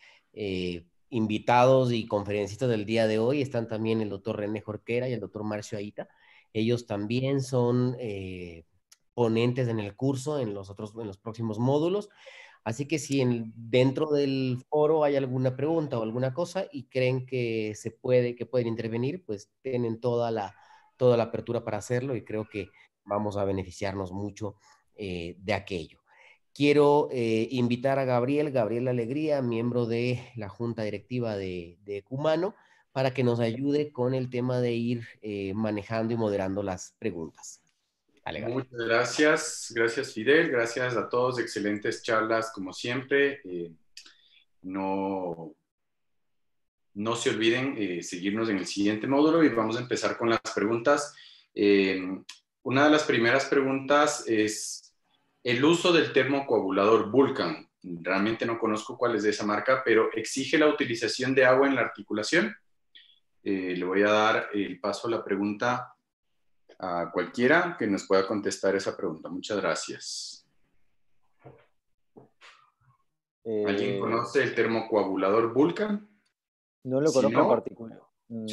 [SPEAKER 1] invitados y conferencistas del día de hoy, están también el doctor René Jorquera y el doctor Marcio Aita. Ellos también son ponentes en el curso, en los, otros, en los próximos módulos. Así que si en, dentro del foro hay alguna pregunta o alguna cosa y creen que se puede, que pueden intervenir, pues tienen toda la, toda la apertura para hacerlo y creo que vamos a beneficiarnos mucho eh, de aquello. Quiero eh, invitar a Gabriel, Gabriel Alegría, miembro de la Junta Directiva de, de Cumano, para que nos ayude con el tema de ir eh, manejando y moderando las preguntas.
[SPEAKER 6] Muchas gracias, gracias Fidel, gracias a todos, excelentes charlas como siempre. no, no se olviden seguirnos en el siguiente módulo y vamos a empezar con las preguntas. una de las primeras preguntas es el uso del termocoagulador Vulcan, realmente no conozco cuál es de esa marca, pero exige la utilización de agua en la articulación. Eh, le voy a dar el paso a la pregunta a cualquiera que nos pueda contestar esa pregunta. Muchas gracias. ¿Alguien eh, conoce el termocoagulador Vulcan?
[SPEAKER 4] No lo conozco en particular. Mm,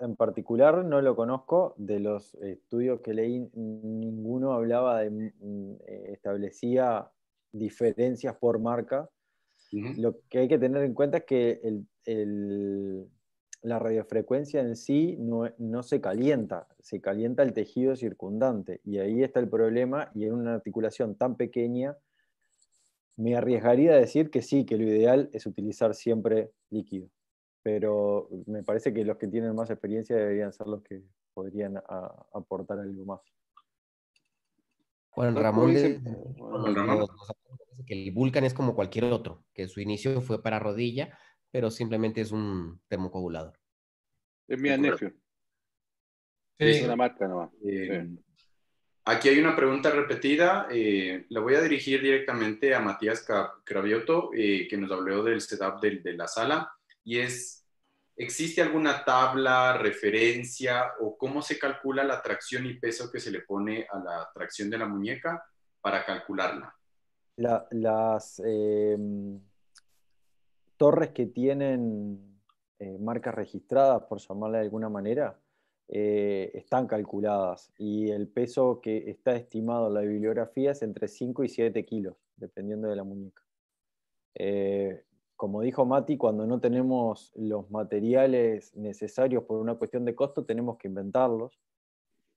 [SPEAKER 4] en, particular no lo conozco, de los estudios que leí ninguno hablaba de, mm, eh, establecía diferencias por marca. Lo que hay que tener en cuenta es que la radiofrecuencia en sí no, no, se calienta, se calienta el tejido circundante y ahí está el problema y en una articulación tan pequeña me arriesgaría a decir que sí, que lo ideal es utilizar siempre líquido pero me parece que los que tienen más experiencia deberían ser los que podrían aportar algo más.
[SPEAKER 1] Juan Ramón, dice, que el Vulcan es como cualquier otro, que su inicio fue para rodilla, pero simplemente es un termocoagulador.
[SPEAKER 7] Es mi anefio. Sí. Es una marca nomás. Eh,
[SPEAKER 6] aquí hay una pregunta repetida. Eh, la voy a dirigir directamente a Matías Cravioto, eh, que nos habló del setup de la sala y es, ¿existe alguna tabla, referencia o cómo se calcula la tracción y peso que se le pone a la tracción de la muñeca para calcularla?
[SPEAKER 4] las em, torres que tienen eh, marcas registradas, por llamarla de alguna manera, eh, están calculadas y el peso que está estimado en la bibliografía es entre 5 y 7 kilos, dependiendo de la muñeca. Eh, como dijo Mati, cuando no tenemos los materiales necesarios por una cuestión de costo, tenemos que inventarlos.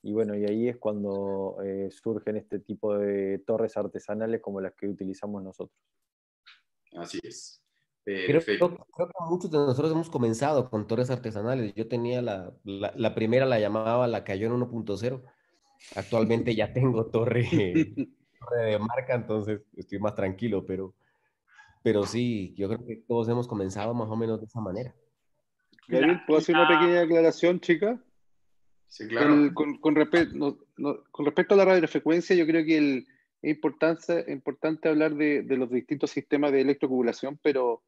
[SPEAKER 4] Y bueno, y ahí es cuando surgen este tipo de torres artesanales como las que utilizamos nosotros.
[SPEAKER 6] Así es.
[SPEAKER 1] Creo, que muchos de nosotros hemos comenzado con torres artesanales. Yo tenía la, la, primera, la llamaba la cayó en 1.0. Actualmente ya tengo torre, torre de marca, entonces estoy más tranquilo, pero pero sí, yo creo que todos hemos comenzado más o menos de esa manera.
[SPEAKER 7] Gabriel, ¿puedo hacer una pequeña aclaración, chica?
[SPEAKER 6] Sí, claro.
[SPEAKER 7] con, respecto a la radiofrecuencia, yo creo que el, es importante, importante hablar de, los distintos sistemas de electrocubulación, pero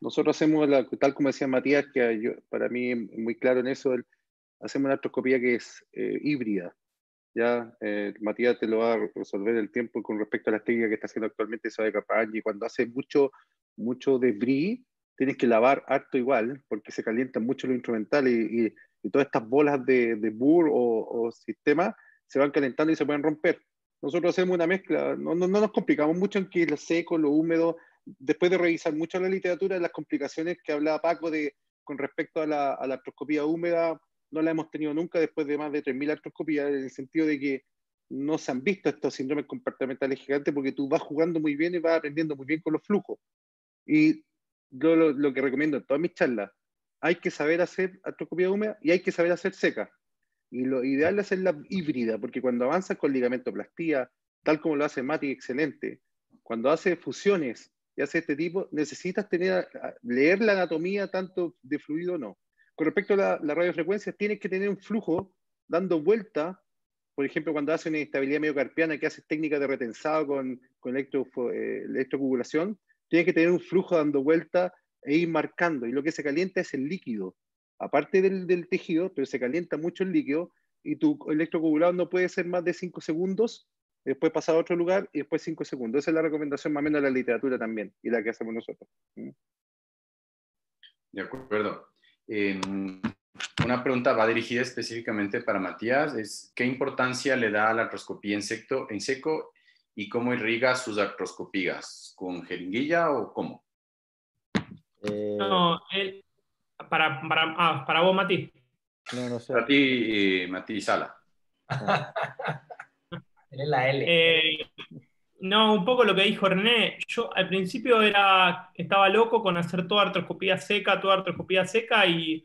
[SPEAKER 7] nosotros hacemos, tal como decía Matías, que para mí muy claro en eso, hacemos una artroscopía que es eh, híbrida. Ya, eh, Matías te lo va a resolver el tiempo con respecto a las técnicas que está haciendo actualmente de Capaña. Y cuando hace mucho, mucho debris, tienes que lavar harto igual, porque se calientan mucho los instrumentales y, y, todas estas bolas de, de burr o, o sistemas se van calentando y se pueden romper. Nosotros hacemos una mezcla, no nos complicamos mucho en que lo seco, lo húmedo, después de revisar mucho la literatura, las complicaciones que hablaba Paco de, con respecto a la, a la artroscopía húmeda, no la hemos tenido nunca después de más de 3.000 artroscopías, en el sentido de que no se han visto estos síndromes comportamentales gigantes porque tú vas jugando muy bien y vas aprendiendo muy bien con los flujos. Y yo lo, que recomiendo en todas mis charlas, hay que saber hacer artroscopía húmeda y hay que saber hacer seca. Y lo ideal es hacerla híbrida, porque cuando avanzas con ligamentoplastía, tal como lo hace Mati, excelente, cuando hace fusiones y hace este tipo, necesitas tener, leer la anatomía tanto de fluido o no. Con respecto a la, radiofrecuencia, tienes que tener un flujo dando vuelta, por ejemplo, cuando haces una inestabilidad miocarpiana, que haces técnicas de retensado con, con electro, eh, electrocubulación, tienes que tener un flujo dando vuelta e ir marcando. Y lo que se calienta es el líquido, aparte del, del tejido, pero se calienta mucho el líquido y tu electrocubulado no puede ser más de 5 segundos, después pasar a otro lugar y después 5 segundos. Esa es la recomendación más o menos de la literatura también y la que hacemos nosotros.
[SPEAKER 6] De acuerdo. Em, una pregunta va dirigida específicamente para Matías, es ¿qué importancia le da a la artroscopía en, en seco y cómo irriga sus artroscopías? ¿Con jeringuilla o cómo?
[SPEAKER 5] Eh, no, para, para, ah, para vos, Mati.
[SPEAKER 6] No, no sé. Para ti, eh, Mati Sala.
[SPEAKER 5] Eh, no, un poco lo que dijo René. Yo al principio era, estaba loco con hacer toda artroscopía seca, toda artroscopía seca y,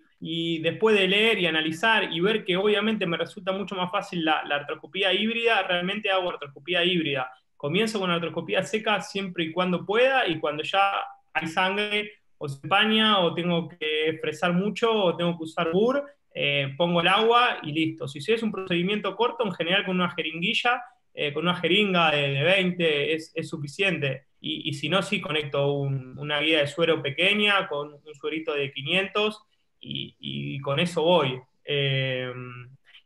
[SPEAKER 5] después de leer y analizar y ver que obviamente me resulta mucho más fácil la, la artroscopía híbrida, realmente hago artroscopía híbrida. Comienzo con artroscopía seca siempre y cuando pueda y cuando ya hay sangre o se empaña o tengo que fresar mucho o tengo que usar BUR, eh, pongo el agua y listo. Si es un procedimiento corto, en general con una jeringuilla, eh, con una jeringa de, 20 es, suficiente. Y, si no, sí conecto una guía de suero pequeña con un suerito de 500 y, con eso voy. Eh,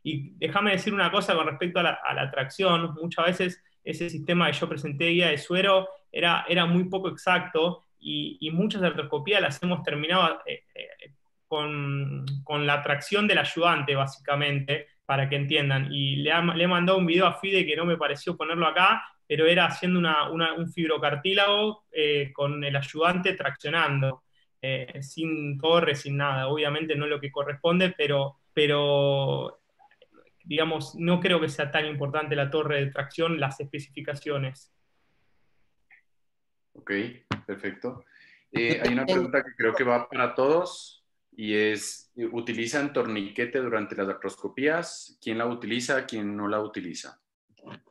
[SPEAKER 5] y déjame decir una cosa con respecto a la, a tracción. Muchas veces ese sistema que yo presenté guía de suero era, era muy poco exacto y, y muchas artroscopías las hemos terminado eh, con, con, la tracción del ayudante, básicamente, para que entiendan. Y le, le he mandado un video a Fide que no me pareció ponerlo acá, pero era haciendo una, un fibrocartílago eh, con el ayudante traccionando, sin torre, sin nada. Obviamente no es lo que corresponde, pero, pero digamos, no creo que sea tan importante la torre de tracción, las especificaciones.
[SPEAKER 6] Ok, perfecto. Eh, hay una pregunta que creo que va para todos y es, ¿utilizan torniquete durante las artroscopías? ¿Quién la utiliza? ¿Quién no la utiliza?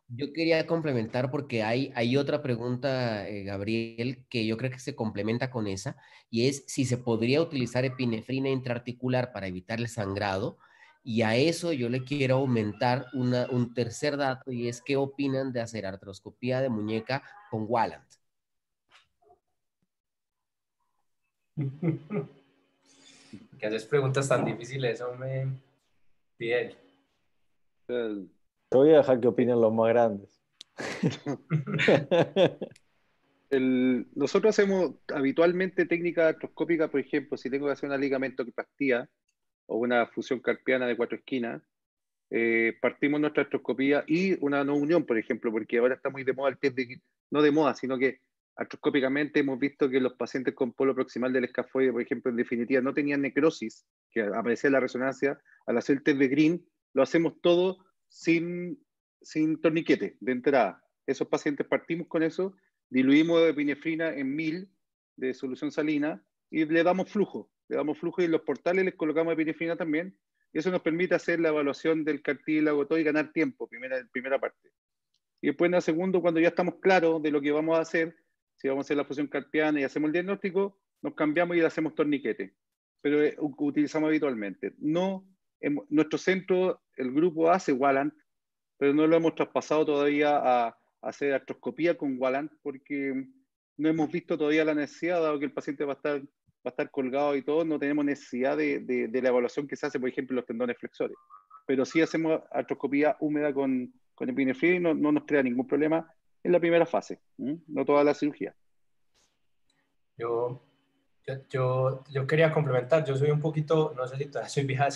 [SPEAKER 1] Yo quería complementar porque hay, hay otra pregunta, eh, Gabriel, que yo creo que se complementa con esa, y es si se podría utilizar epinefrina intraarticular para evitar el sangrado. Y a eso yo le quiero aumentar un tercer dato y es qué opinan de hacer artroscopía de muñeca con Walland.
[SPEAKER 3] que haces preguntas tan difíciles, hombre. Bien.
[SPEAKER 4] Te voy a dejar que opinen los más grandes.
[SPEAKER 7] nosotros hacemos habitualmente técnica artroscópica, por ejemplo, si tengo que hacer una ligamentoplastia, o una fusión carpiana de cuatro esquinas, eh, partimos nuestra artroscopía y una no unión, por ejemplo, porque ahora está muy de moda el test de, no de moda, sino que artroscópicamente hemos visto que los pacientes con polo proximal del escafoide, por ejemplo, en definitiva no tenían necrosis, que aparecía en la resonancia, hacer el test de Green, lo hacemos todo sin, sin torniquete de entrada. Esos pacientes partimos con eso, diluimos epinefrina en mil de solución salina y le damos flujo le damos flujo y en los portales les colocamos epinefrina también. Y eso nos permite hacer la evaluación del cartílago todo y ganar tiempo, primera, primera parte. Y después en la segunda, cuando ya estamos claros de lo que vamos a hacer, si vamos a hacer la fusión carpiana y hacemos el diagnóstico, nos cambiamos y le hacemos torniquete. Pero eh, utilizamos habitualmente. No, en nuestro centro, el grupo hace Wallant, pero no lo hemos traspasado todavía a, hacer artroscopía con Wallant porque no hemos visto todavía la necesidad, dado que el paciente va a estar va a estar colgado y todo, no tenemos necesidad de, de, la evaluación que se hace, por ejemplo, en los tendones flexores. Pero sí hacemos artroscopía húmeda con, con epinefrina y no, no, nos crea ningún problema en la primera fase, no toda la cirugía.
[SPEAKER 3] Yo, yo, yo, quería complementar, yo soy un poquito, no sé si todavía soy vieja,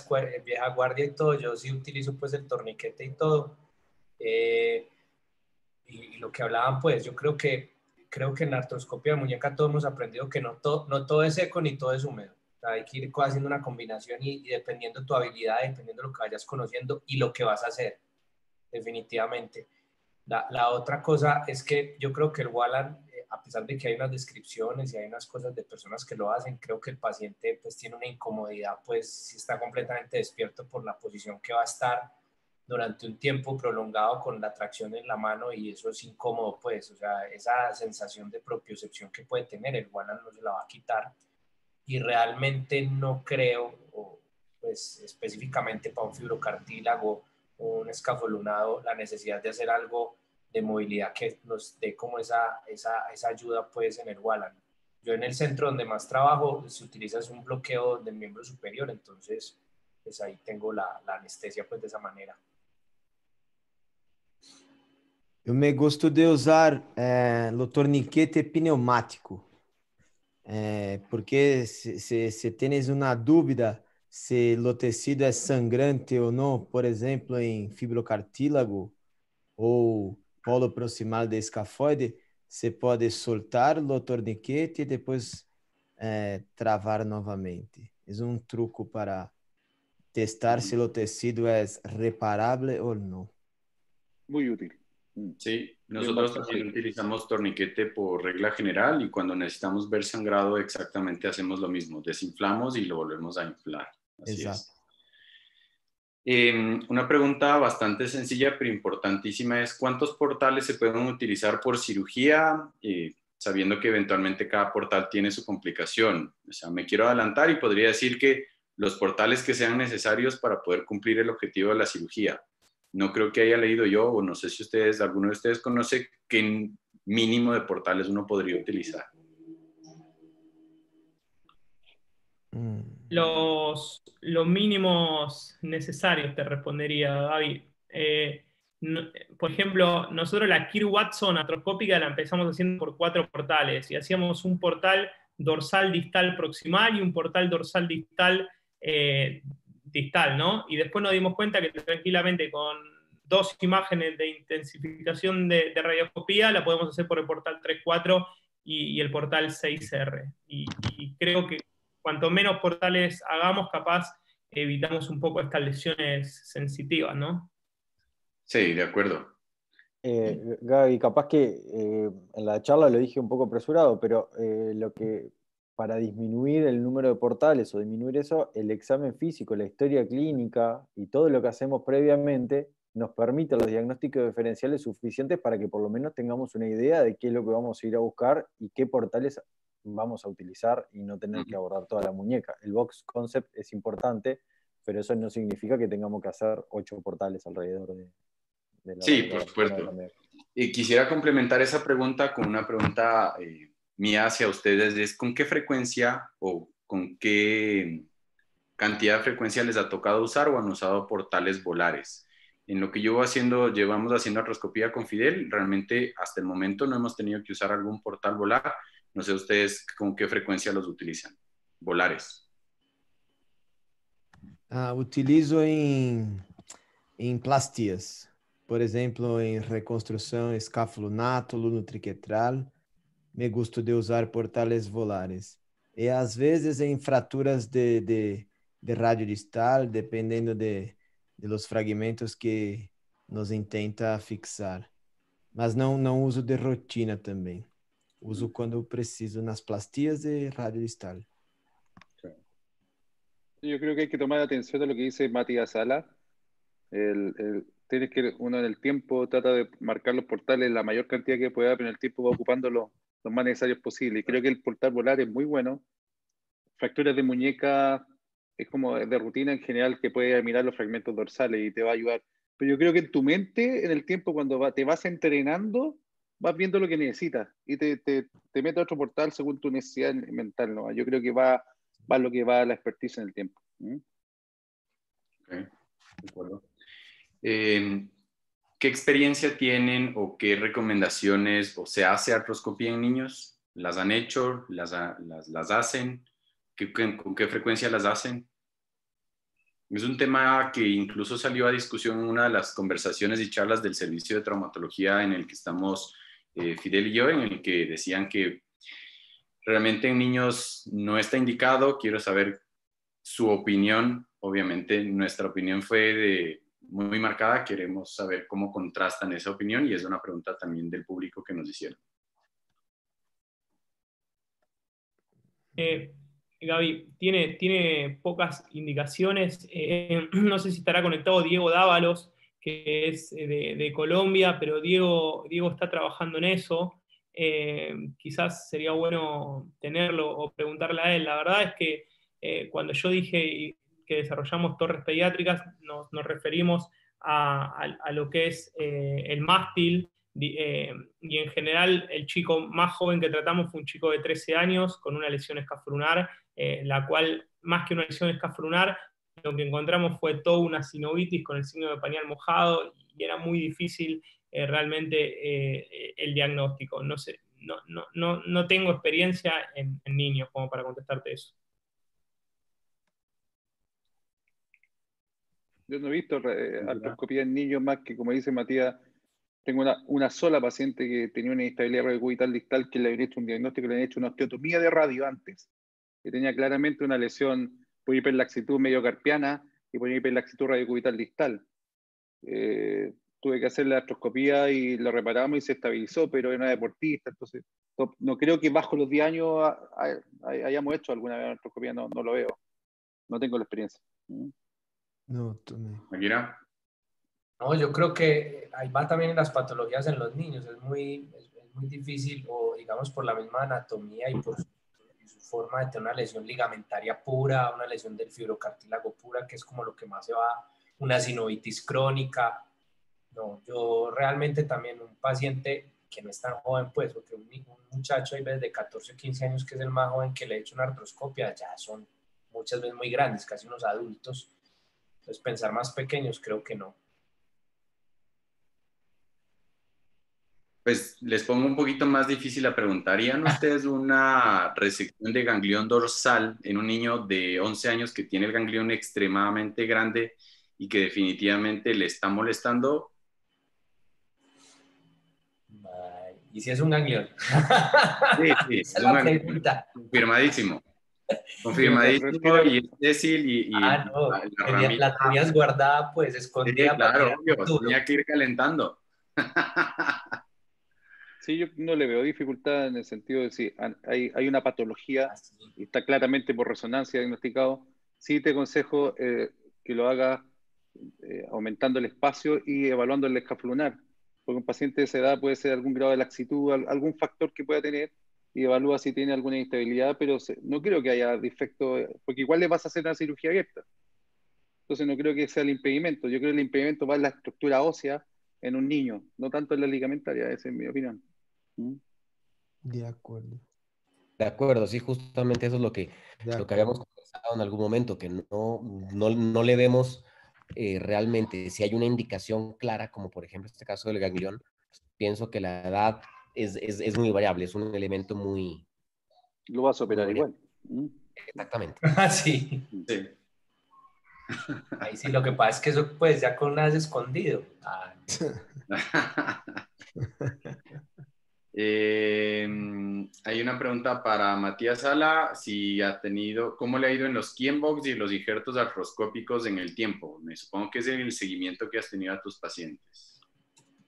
[SPEAKER 3] vieja guardia y todo, yo sí utilizo pues el torniquete y todo. Eh, y, lo que hablaban, pues yo creo que creo que en la artroscopia de muñeca todos hemos aprendido que no, no todo es seco ni todo es húmedo. hay que ir haciendo una combinación y, dependiendo tu habilidad, dependiendo de lo que vayas conociendo y lo que vas a hacer, definitivamente. La, la otra cosa es que yo creo que el Wallan, eh, a pesar de que hay unas descripciones y hay unas cosas de personas que lo hacen, creo que el paciente pues tiene una incomodidad, pues si está completamente despierto por la posición que va a estar durante un tiempo prolongado con la tracción en la mano y eso es incómodo, pues, o sea, esa sensación de propiocepción que puede tener el Wallan no se la va a quitar. Y realmente no creo, pues específicamente para un fibrocartílago o un escafolunado, la necesidad de hacer algo de movilidad que nos dé como esa, esa, esa ayuda pues en el Wallan. Yo en el centro donde más trabajo se utiliza un bloqueo del miembro superior, entonces pues ahí tengo la, la anestesia pues de esa manera.
[SPEAKER 8] Eu me gosto de usar o torniquete pneumático, é, porque se, se, se tens uma dúvida se o tecido é sangrante ou não, por exemplo, em fibrocartílago ou polo proximal de escafoide, você pode soltar o torniquete e depois é, travar novamente. É um truco para testar si el tejido es reparable o no.
[SPEAKER 7] Muy útil.
[SPEAKER 6] Sí, nosotros también utilizamos torniquete por regla general y cuando necesitamos ver sangrado exactamente hacemos lo mismo, desinflamos y lo volvemos a inflar. Exacto. Em, una pregunta bastante sencilla pero importantísima es ¿cuántos portales se pueden utilizar por cirugía? Eh, sabiendo que eventualmente cada portal tiene su complicación. O sea, me quiero adelantar y podría decir que los portales que sean necesarios para poder cumplir el objetivo de la cirugía. No creo que haya leído yo, o no sé si ustedes, alguno de ustedes conoce qué mínimo de portales uno podría utilizar.
[SPEAKER 5] Mm. Los, los mínimos necesarios, te respondería David. Eh, por ejemplo, nosotros la Kir Watson atroscópica la empezamos haciendo por cuatro portales y hacíamos un portal dorsal distal proximal y un portal dorsal distal eh, distal, ¿no? Y después nos dimos cuenta que tranquilamente con dos imágenes de intensificación de, radioscopía la podemos hacer por el portal 3.4 y, y, el portal 6R. Y, y, creo que cuanto menos portales hagamos, capaz evitamos un poco estas lesiones sensitivas, ¿no?
[SPEAKER 6] Sí, de acuerdo.
[SPEAKER 4] Eh, Gaby, capaz que eh, en la charla lo dije un poco apresurado, pero eh, lo que para disminuir el número de portales o disminuir eso, el examen físico, la historia clínica y todo lo que hacemos previamente nos permite los diagnósticos diferenciales suficientes para que por lo menos tengamos una idea de qué es lo que vamos a ir a buscar y qué portales vamos a utilizar y no tener que abordar toda la muñeca. El box concept es importante, pero eso no significa que tengamos que hacer ocho portales alrededor de,
[SPEAKER 6] de la Sí, por supuesto. Y quisiera complementar esa pregunta con una pregunta eh, mía hacia ustedes es con qué frecuencia o con qué cantidad de frecuencia les ha tocado usar o han usado portales volares. En lo que yo haciendo, llevamos haciendo artroscopía con Fidel, realmente hasta el momento no hemos tenido que usar algún portal volar. No sé ustedes con qué frecuencia los utilizan. Volares.
[SPEAKER 8] Ah, utilizo en, en plastías. Por ejemplo, en reconstrucción escáfulo nato, triquetral me gusto de usar portales volares. E às vezes em fraturas de, de, de rádio distal, dependendo de, de los fragmentos que nos intenta fixar. Mas não, não uso de rotina também. Uso quando preciso nas plastias de rádio distal.
[SPEAKER 7] Yo creo que hay que tomar atención a lo que dice Matías Sala. El, el, tienes que, uno en el tiempo trata de marcar los portales la mayor cantidad que pueda, pero en el tiempo va ocupándolo lo más necesarios posible. Creo que el portal volar es muy bueno. Fracturas de muñeca es como de rutina en general que puede mirar los fragmentos dorsales y te va a ayudar. Pero yo creo que en tu mente, en el tiempo cuando te vas entrenando, vas viendo lo que necesitas y te, te, te metes a otro portal según tu necesidad mental. ¿no? Yo creo que va, va lo que va la expertise en el tiempo.
[SPEAKER 6] Ok, de acuerdo. Eh, ¿Qué experiencia tienen o qué recomendaciones o se hace artroscopía en niños? ¿Las han hecho? ¿Las, las, hacen? ¿Con qué frecuencia las hacen? Es un tema que incluso salió a discusión en una de las conversaciones y charlas del servicio de traumatología en el que estamos eh, Fidel y yo, en el que decían que realmente en niños no está indicado. Quiero saber su opinión. Obviamente nuestra opinión fue muy marcada. Queremos saber cómo contrastan esa opinión y es una pregunta también del público que nos hicieron.
[SPEAKER 5] Eh, Gaby, tiene, tiene pocas indicaciones. Eh, no sé si estará conectado Diego Dávalos, que es eh, de, Colombia, pero Diego, Diego está trabajando en eso. quizás sería bueno tenerlo o preguntarle a él. La verdad es que cuando yo dije que desarrollamos torres pediátricas, nos, referimos a, lo que es eh, el mástil, eh, y en general el chico más joven que tratamos fue un chico de 13 años con una lesión escafrunar, eh, la cual, más que una lesión escafrunar, lo que encontramos fue toda una sinovitis con el signo de pañal mojado y era muy difícil realmente el diagnóstico. No, sé, no, no, no, tengo experiencia en niños como para contestarte eso.
[SPEAKER 7] Yo no he visto eh, artroscopía en niños más que, como dice Matías, tengo una, una sola paciente que tenía una inestabilidad radiocubital distal que le habían hecho un diagnóstico, le habían hecho una osteotomía de radio antes, que tenía claramente una lesión por hiperlaxitud mediocarpiana, y ponía hiperlaxitud radiocubital distal. Eh, tuve que hacer la artroscopía y lo reparamos y se estabilizó, pero era deportista, entonces no, creo que bajo los 10 años hayamos hecho alguna vez artroscopía, no, no lo veo, no tengo la experiencia.
[SPEAKER 8] No, tú no.
[SPEAKER 3] No, yo creo que ahí va también en las patologías en los niños, es muy, es, muy difícil, o digamos por la misma anatomía y por su, forma de tener una lesión ligamentaria pura, una lesión del fibrocartílago pura, que es como lo que más se va, una sinovitis crónica. No, yo realmente también un paciente que no es tan joven, pues, porque un, muchacho hay veces de 14 o 15 años que es el más joven que le ha hecho una artroscopia, ya son muchas veces muy grandes, casi unos adultos. Entonces, pensar más pequeños creo que no.
[SPEAKER 6] Pues les pongo un poquito más difícil la pregunta. ¿Harían ustedes una resección de ganglión dorsal en un niño de 11 años que tiene el ganglión extremadamente grande y que definitivamente le está molestando?
[SPEAKER 3] ¿Y si es un ganglión?
[SPEAKER 6] Sí, sí, es, un ganglión. Confirmadísimo. Confirmadísimo y es décil y,
[SPEAKER 3] ah, no, la, la, tenías guardada, pues escondida.
[SPEAKER 6] Sí, claro, obvio, tenía que ir calentando.
[SPEAKER 7] Sí, yo no le veo dificultad en el sentido de si hay, hay una patología ah, y está claramente por resonancia diagnosticado. Sí te aconsejo eh, que lo haga eh, aumentando el espacio y evaluando el escafo lunar, porque un paciente de esa edad puede ser algún grado de laxitud, algún factor que pueda tener y evalúa si tiene alguna instabilidad, pero no creo que haya defecto, porque igual le vas a hacer una cirugía abierta. Entonces no creo que sea el impedimento. Yo creo que el impedimento va en la estructura ósea en un niño, no tanto en la ligamentaria, esa es mi opinión.
[SPEAKER 8] De acuerdo.
[SPEAKER 1] De acuerdo, sí, justamente eso es lo que, lo que habíamos conversado en algún momento, que no, no, le vemos eh, realmente, si hay una indicación clara, como por ejemplo este caso del ganglión, pienso que la edad es, es, es muy variable, es un elemento muy...
[SPEAKER 7] Lo vas a operar igual.
[SPEAKER 1] Exactamente.
[SPEAKER 3] Ah, sí. sí. Ahí sí, lo que pasa es que eso pues ya con has escondido. Ah.
[SPEAKER 6] Eh, hay una pregunta para Matías Sala, si ha tenido, ¿cómo le ha ido en los Kienbox y los injertos artroscópicos en el tiempo? Me supongo que es el seguimiento que has tenido a tus pacientes.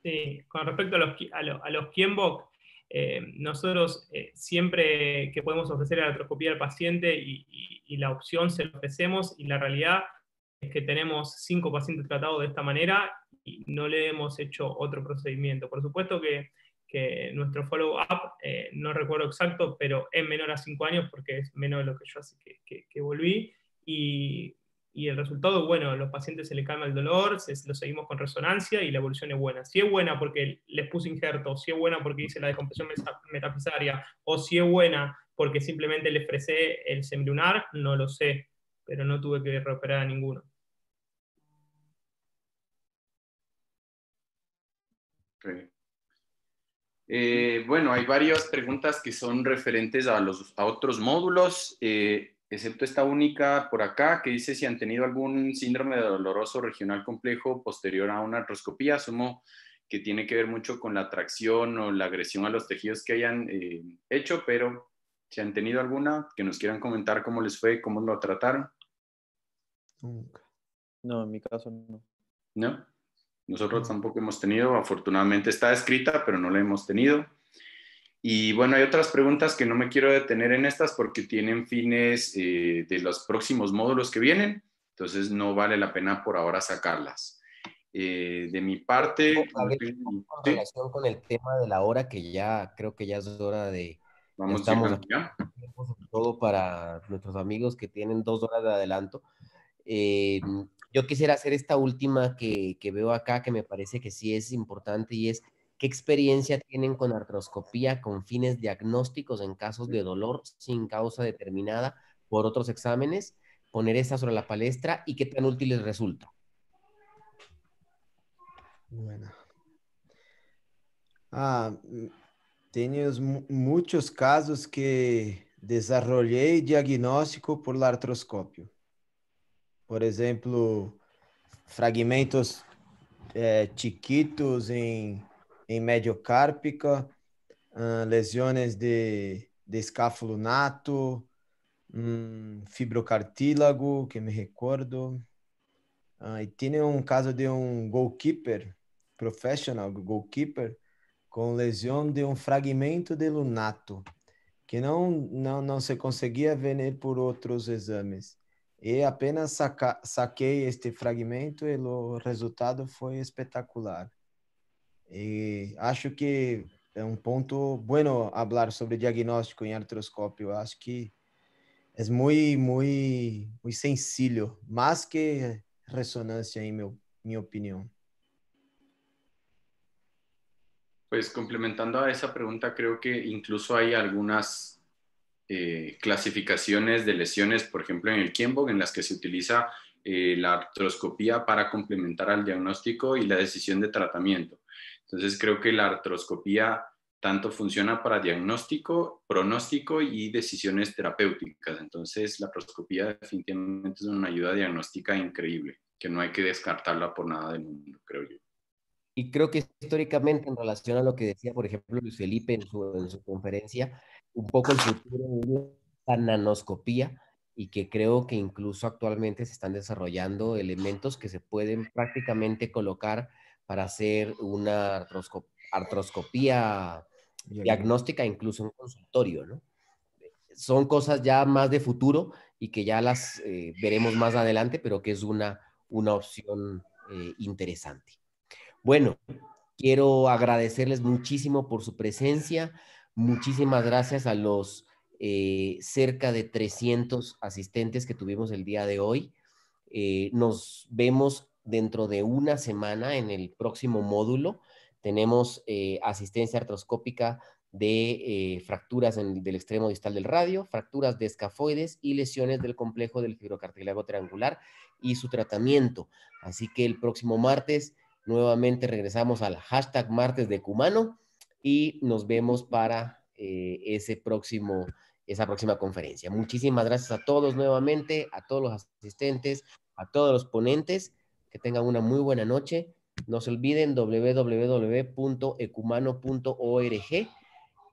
[SPEAKER 5] Sí, con respecto a los, a, los Kienbox, eh, nosotros eh, siempre que podemos ofrecer la artroscopía al paciente y, y, la opción se lo ofrecemos y la realidad es que tenemos cinco pacientes tratados de esta manera y no le hemos hecho otro procedimiento. Por supuesto que que nuestro follow-up, eh, no recuerdo exacto, pero es menor a 5 años porque es menos de lo que yo hace que, que, volví. Y, y, el resultado, bueno, los pacientes se les calma el dolor, se, lo seguimos con resonancia y la evolución es buena. Si es buena porque les puse injerto, si es buena porque hice la descompresión metafisaria, o si es buena porque simplemente le expresé el semilunar, no lo sé, pero no tuve que reoperar a ninguno.
[SPEAKER 6] Eh, bueno, hay varias preguntas que son referentes a, los, a otros módulos, eh, excepto esta única por acá que dice si han tenido algún síndrome doloroso regional complejo posterior a una artroscopía. Asumo que tiene que ver mucho con la tracción o la agresión a los tejidos que hayan eh, hecho, pero si han tenido alguna, que nos quieran comentar cómo les fue, cómo lo trataron.
[SPEAKER 4] No, en mi caso no.
[SPEAKER 6] ¿No? Nosotros tampoco hemos tenido, afortunadamente está escrita, pero no la hemos tenido. Y bueno, hay otras preguntas que no me quiero detener en estas porque tienen fines eh, de los próximos módulos que vienen, entonces no vale la pena por ahora sacarlas. Eh, de mi parte...
[SPEAKER 1] en relación con el tema de la hora, que ya creo que ya es hora de...
[SPEAKER 6] Vamos estamos
[SPEAKER 1] ya. todo para nuestros amigos que tienen dos horas de adelanto. Eh, yo quisiera hacer esta última que, veo acá, que me parece que sí es importante y es qué experiencia tienen con artroscopía con fines diagnósticos en casos de dolor sin causa determinada por otros exámenes, poner esta sobre la palestra y qué tan útil les resulta.
[SPEAKER 8] Bueno. Ah, muchos casos que desarrollé diagnóstico por la artroscopio. Por exemplo, fragmentos é, chiquitos em, em mediocárpica, uh, lesões de, de escáfulo nato, um, fibrocartílago, que me recordo, Uh, e tem um caso de um goalkeeper, professional goalkeeper, com lesão de um fragmento de lunato, que não, não, não se conseguia ver por outros exames. E apenas saca, saquei este fragmento e o resultado foi espetacular. E acho que é um ponto bueno falar sobre diagnóstico em artroscópio. Acho que é muito, muito, muito sencillo, mais que ressonância, em meu, minha opinião.
[SPEAKER 6] Pues complementando a esa pregunta, creo que incluso hay algunas eh, clasificaciones de lesiones, por ejemplo, en el Kienbog, en las que se utiliza eh, la artroscopía para complementar al diagnóstico y la decisión de tratamiento. Entonces, creo que la artroscopía tanto funciona para diagnóstico, pronóstico y decisiones terapéuticas. Entonces, la artroscopía definitivamente es una ayuda diagnóstica increíble, que no hay que descartarla por nada del mundo, creo yo.
[SPEAKER 1] Y creo que históricamente, en relación a lo que decía, por ejemplo, Luis Felipe en su, en su conferencia, un poco el futuro de la nanoscopía y que creo que incluso actualmente se están desarrollando elementos que se pueden prácticamente colocar para hacer una artroscopía diagnóstica, incluso un consultorio, ¿no? Son cosas ya más de futuro y que ya las eh, veremos más adelante, pero que es una, una opción eh, interesante. Bueno, quiero agradecerles muchísimo por su presencia. Muchísimas gracias a los eh, cerca de 300 asistentes que tuvimos el día de hoy. nos vemos dentro de una semana en el próximo módulo tenemos eh, asistencia artroscópica de eh, fracturas del extremo distal del radio, fracturas de escafoides y lesiones del complejo del fibrocartílago triangular y su tratamiento. Así que el próximo martes nuevamente regresamos al hashtag martes de Cumano y nos vemos para eh, ese próximo, esa próxima conferencia. Muchísimas gracias a todos nuevamente, a todos los asistentes, a todos los ponentes. Que tengan una muy buena noche no se olviden www.ecumano.org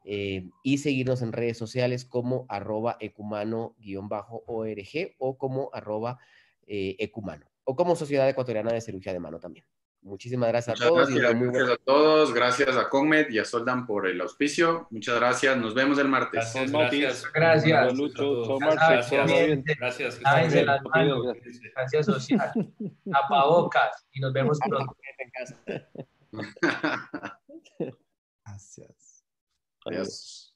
[SPEAKER 1] eh, y seguirnos en redes sociales como arroba ecumano-org o como arroba eh, ecumano o como Sociedad Ecuatoriana de Cirugía de Mano también. Muchísimas gracias a todos.
[SPEAKER 6] Gracias, gracias a todos, gracias a Conmed y a Soldan por el auspicio. Muchas gracias, nos vemos el martes.
[SPEAKER 2] Gracias, gracias.
[SPEAKER 3] Gracias.
[SPEAKER 7] Lucho,
[SPEAKER 2] Gracias.
[SPEAKER 3] Gracias. Gracias, gracias social. Tapabocas y nos vemos pronto.
[SPEAKER 8] Gracias.
[SPEAKER 6] Adiós.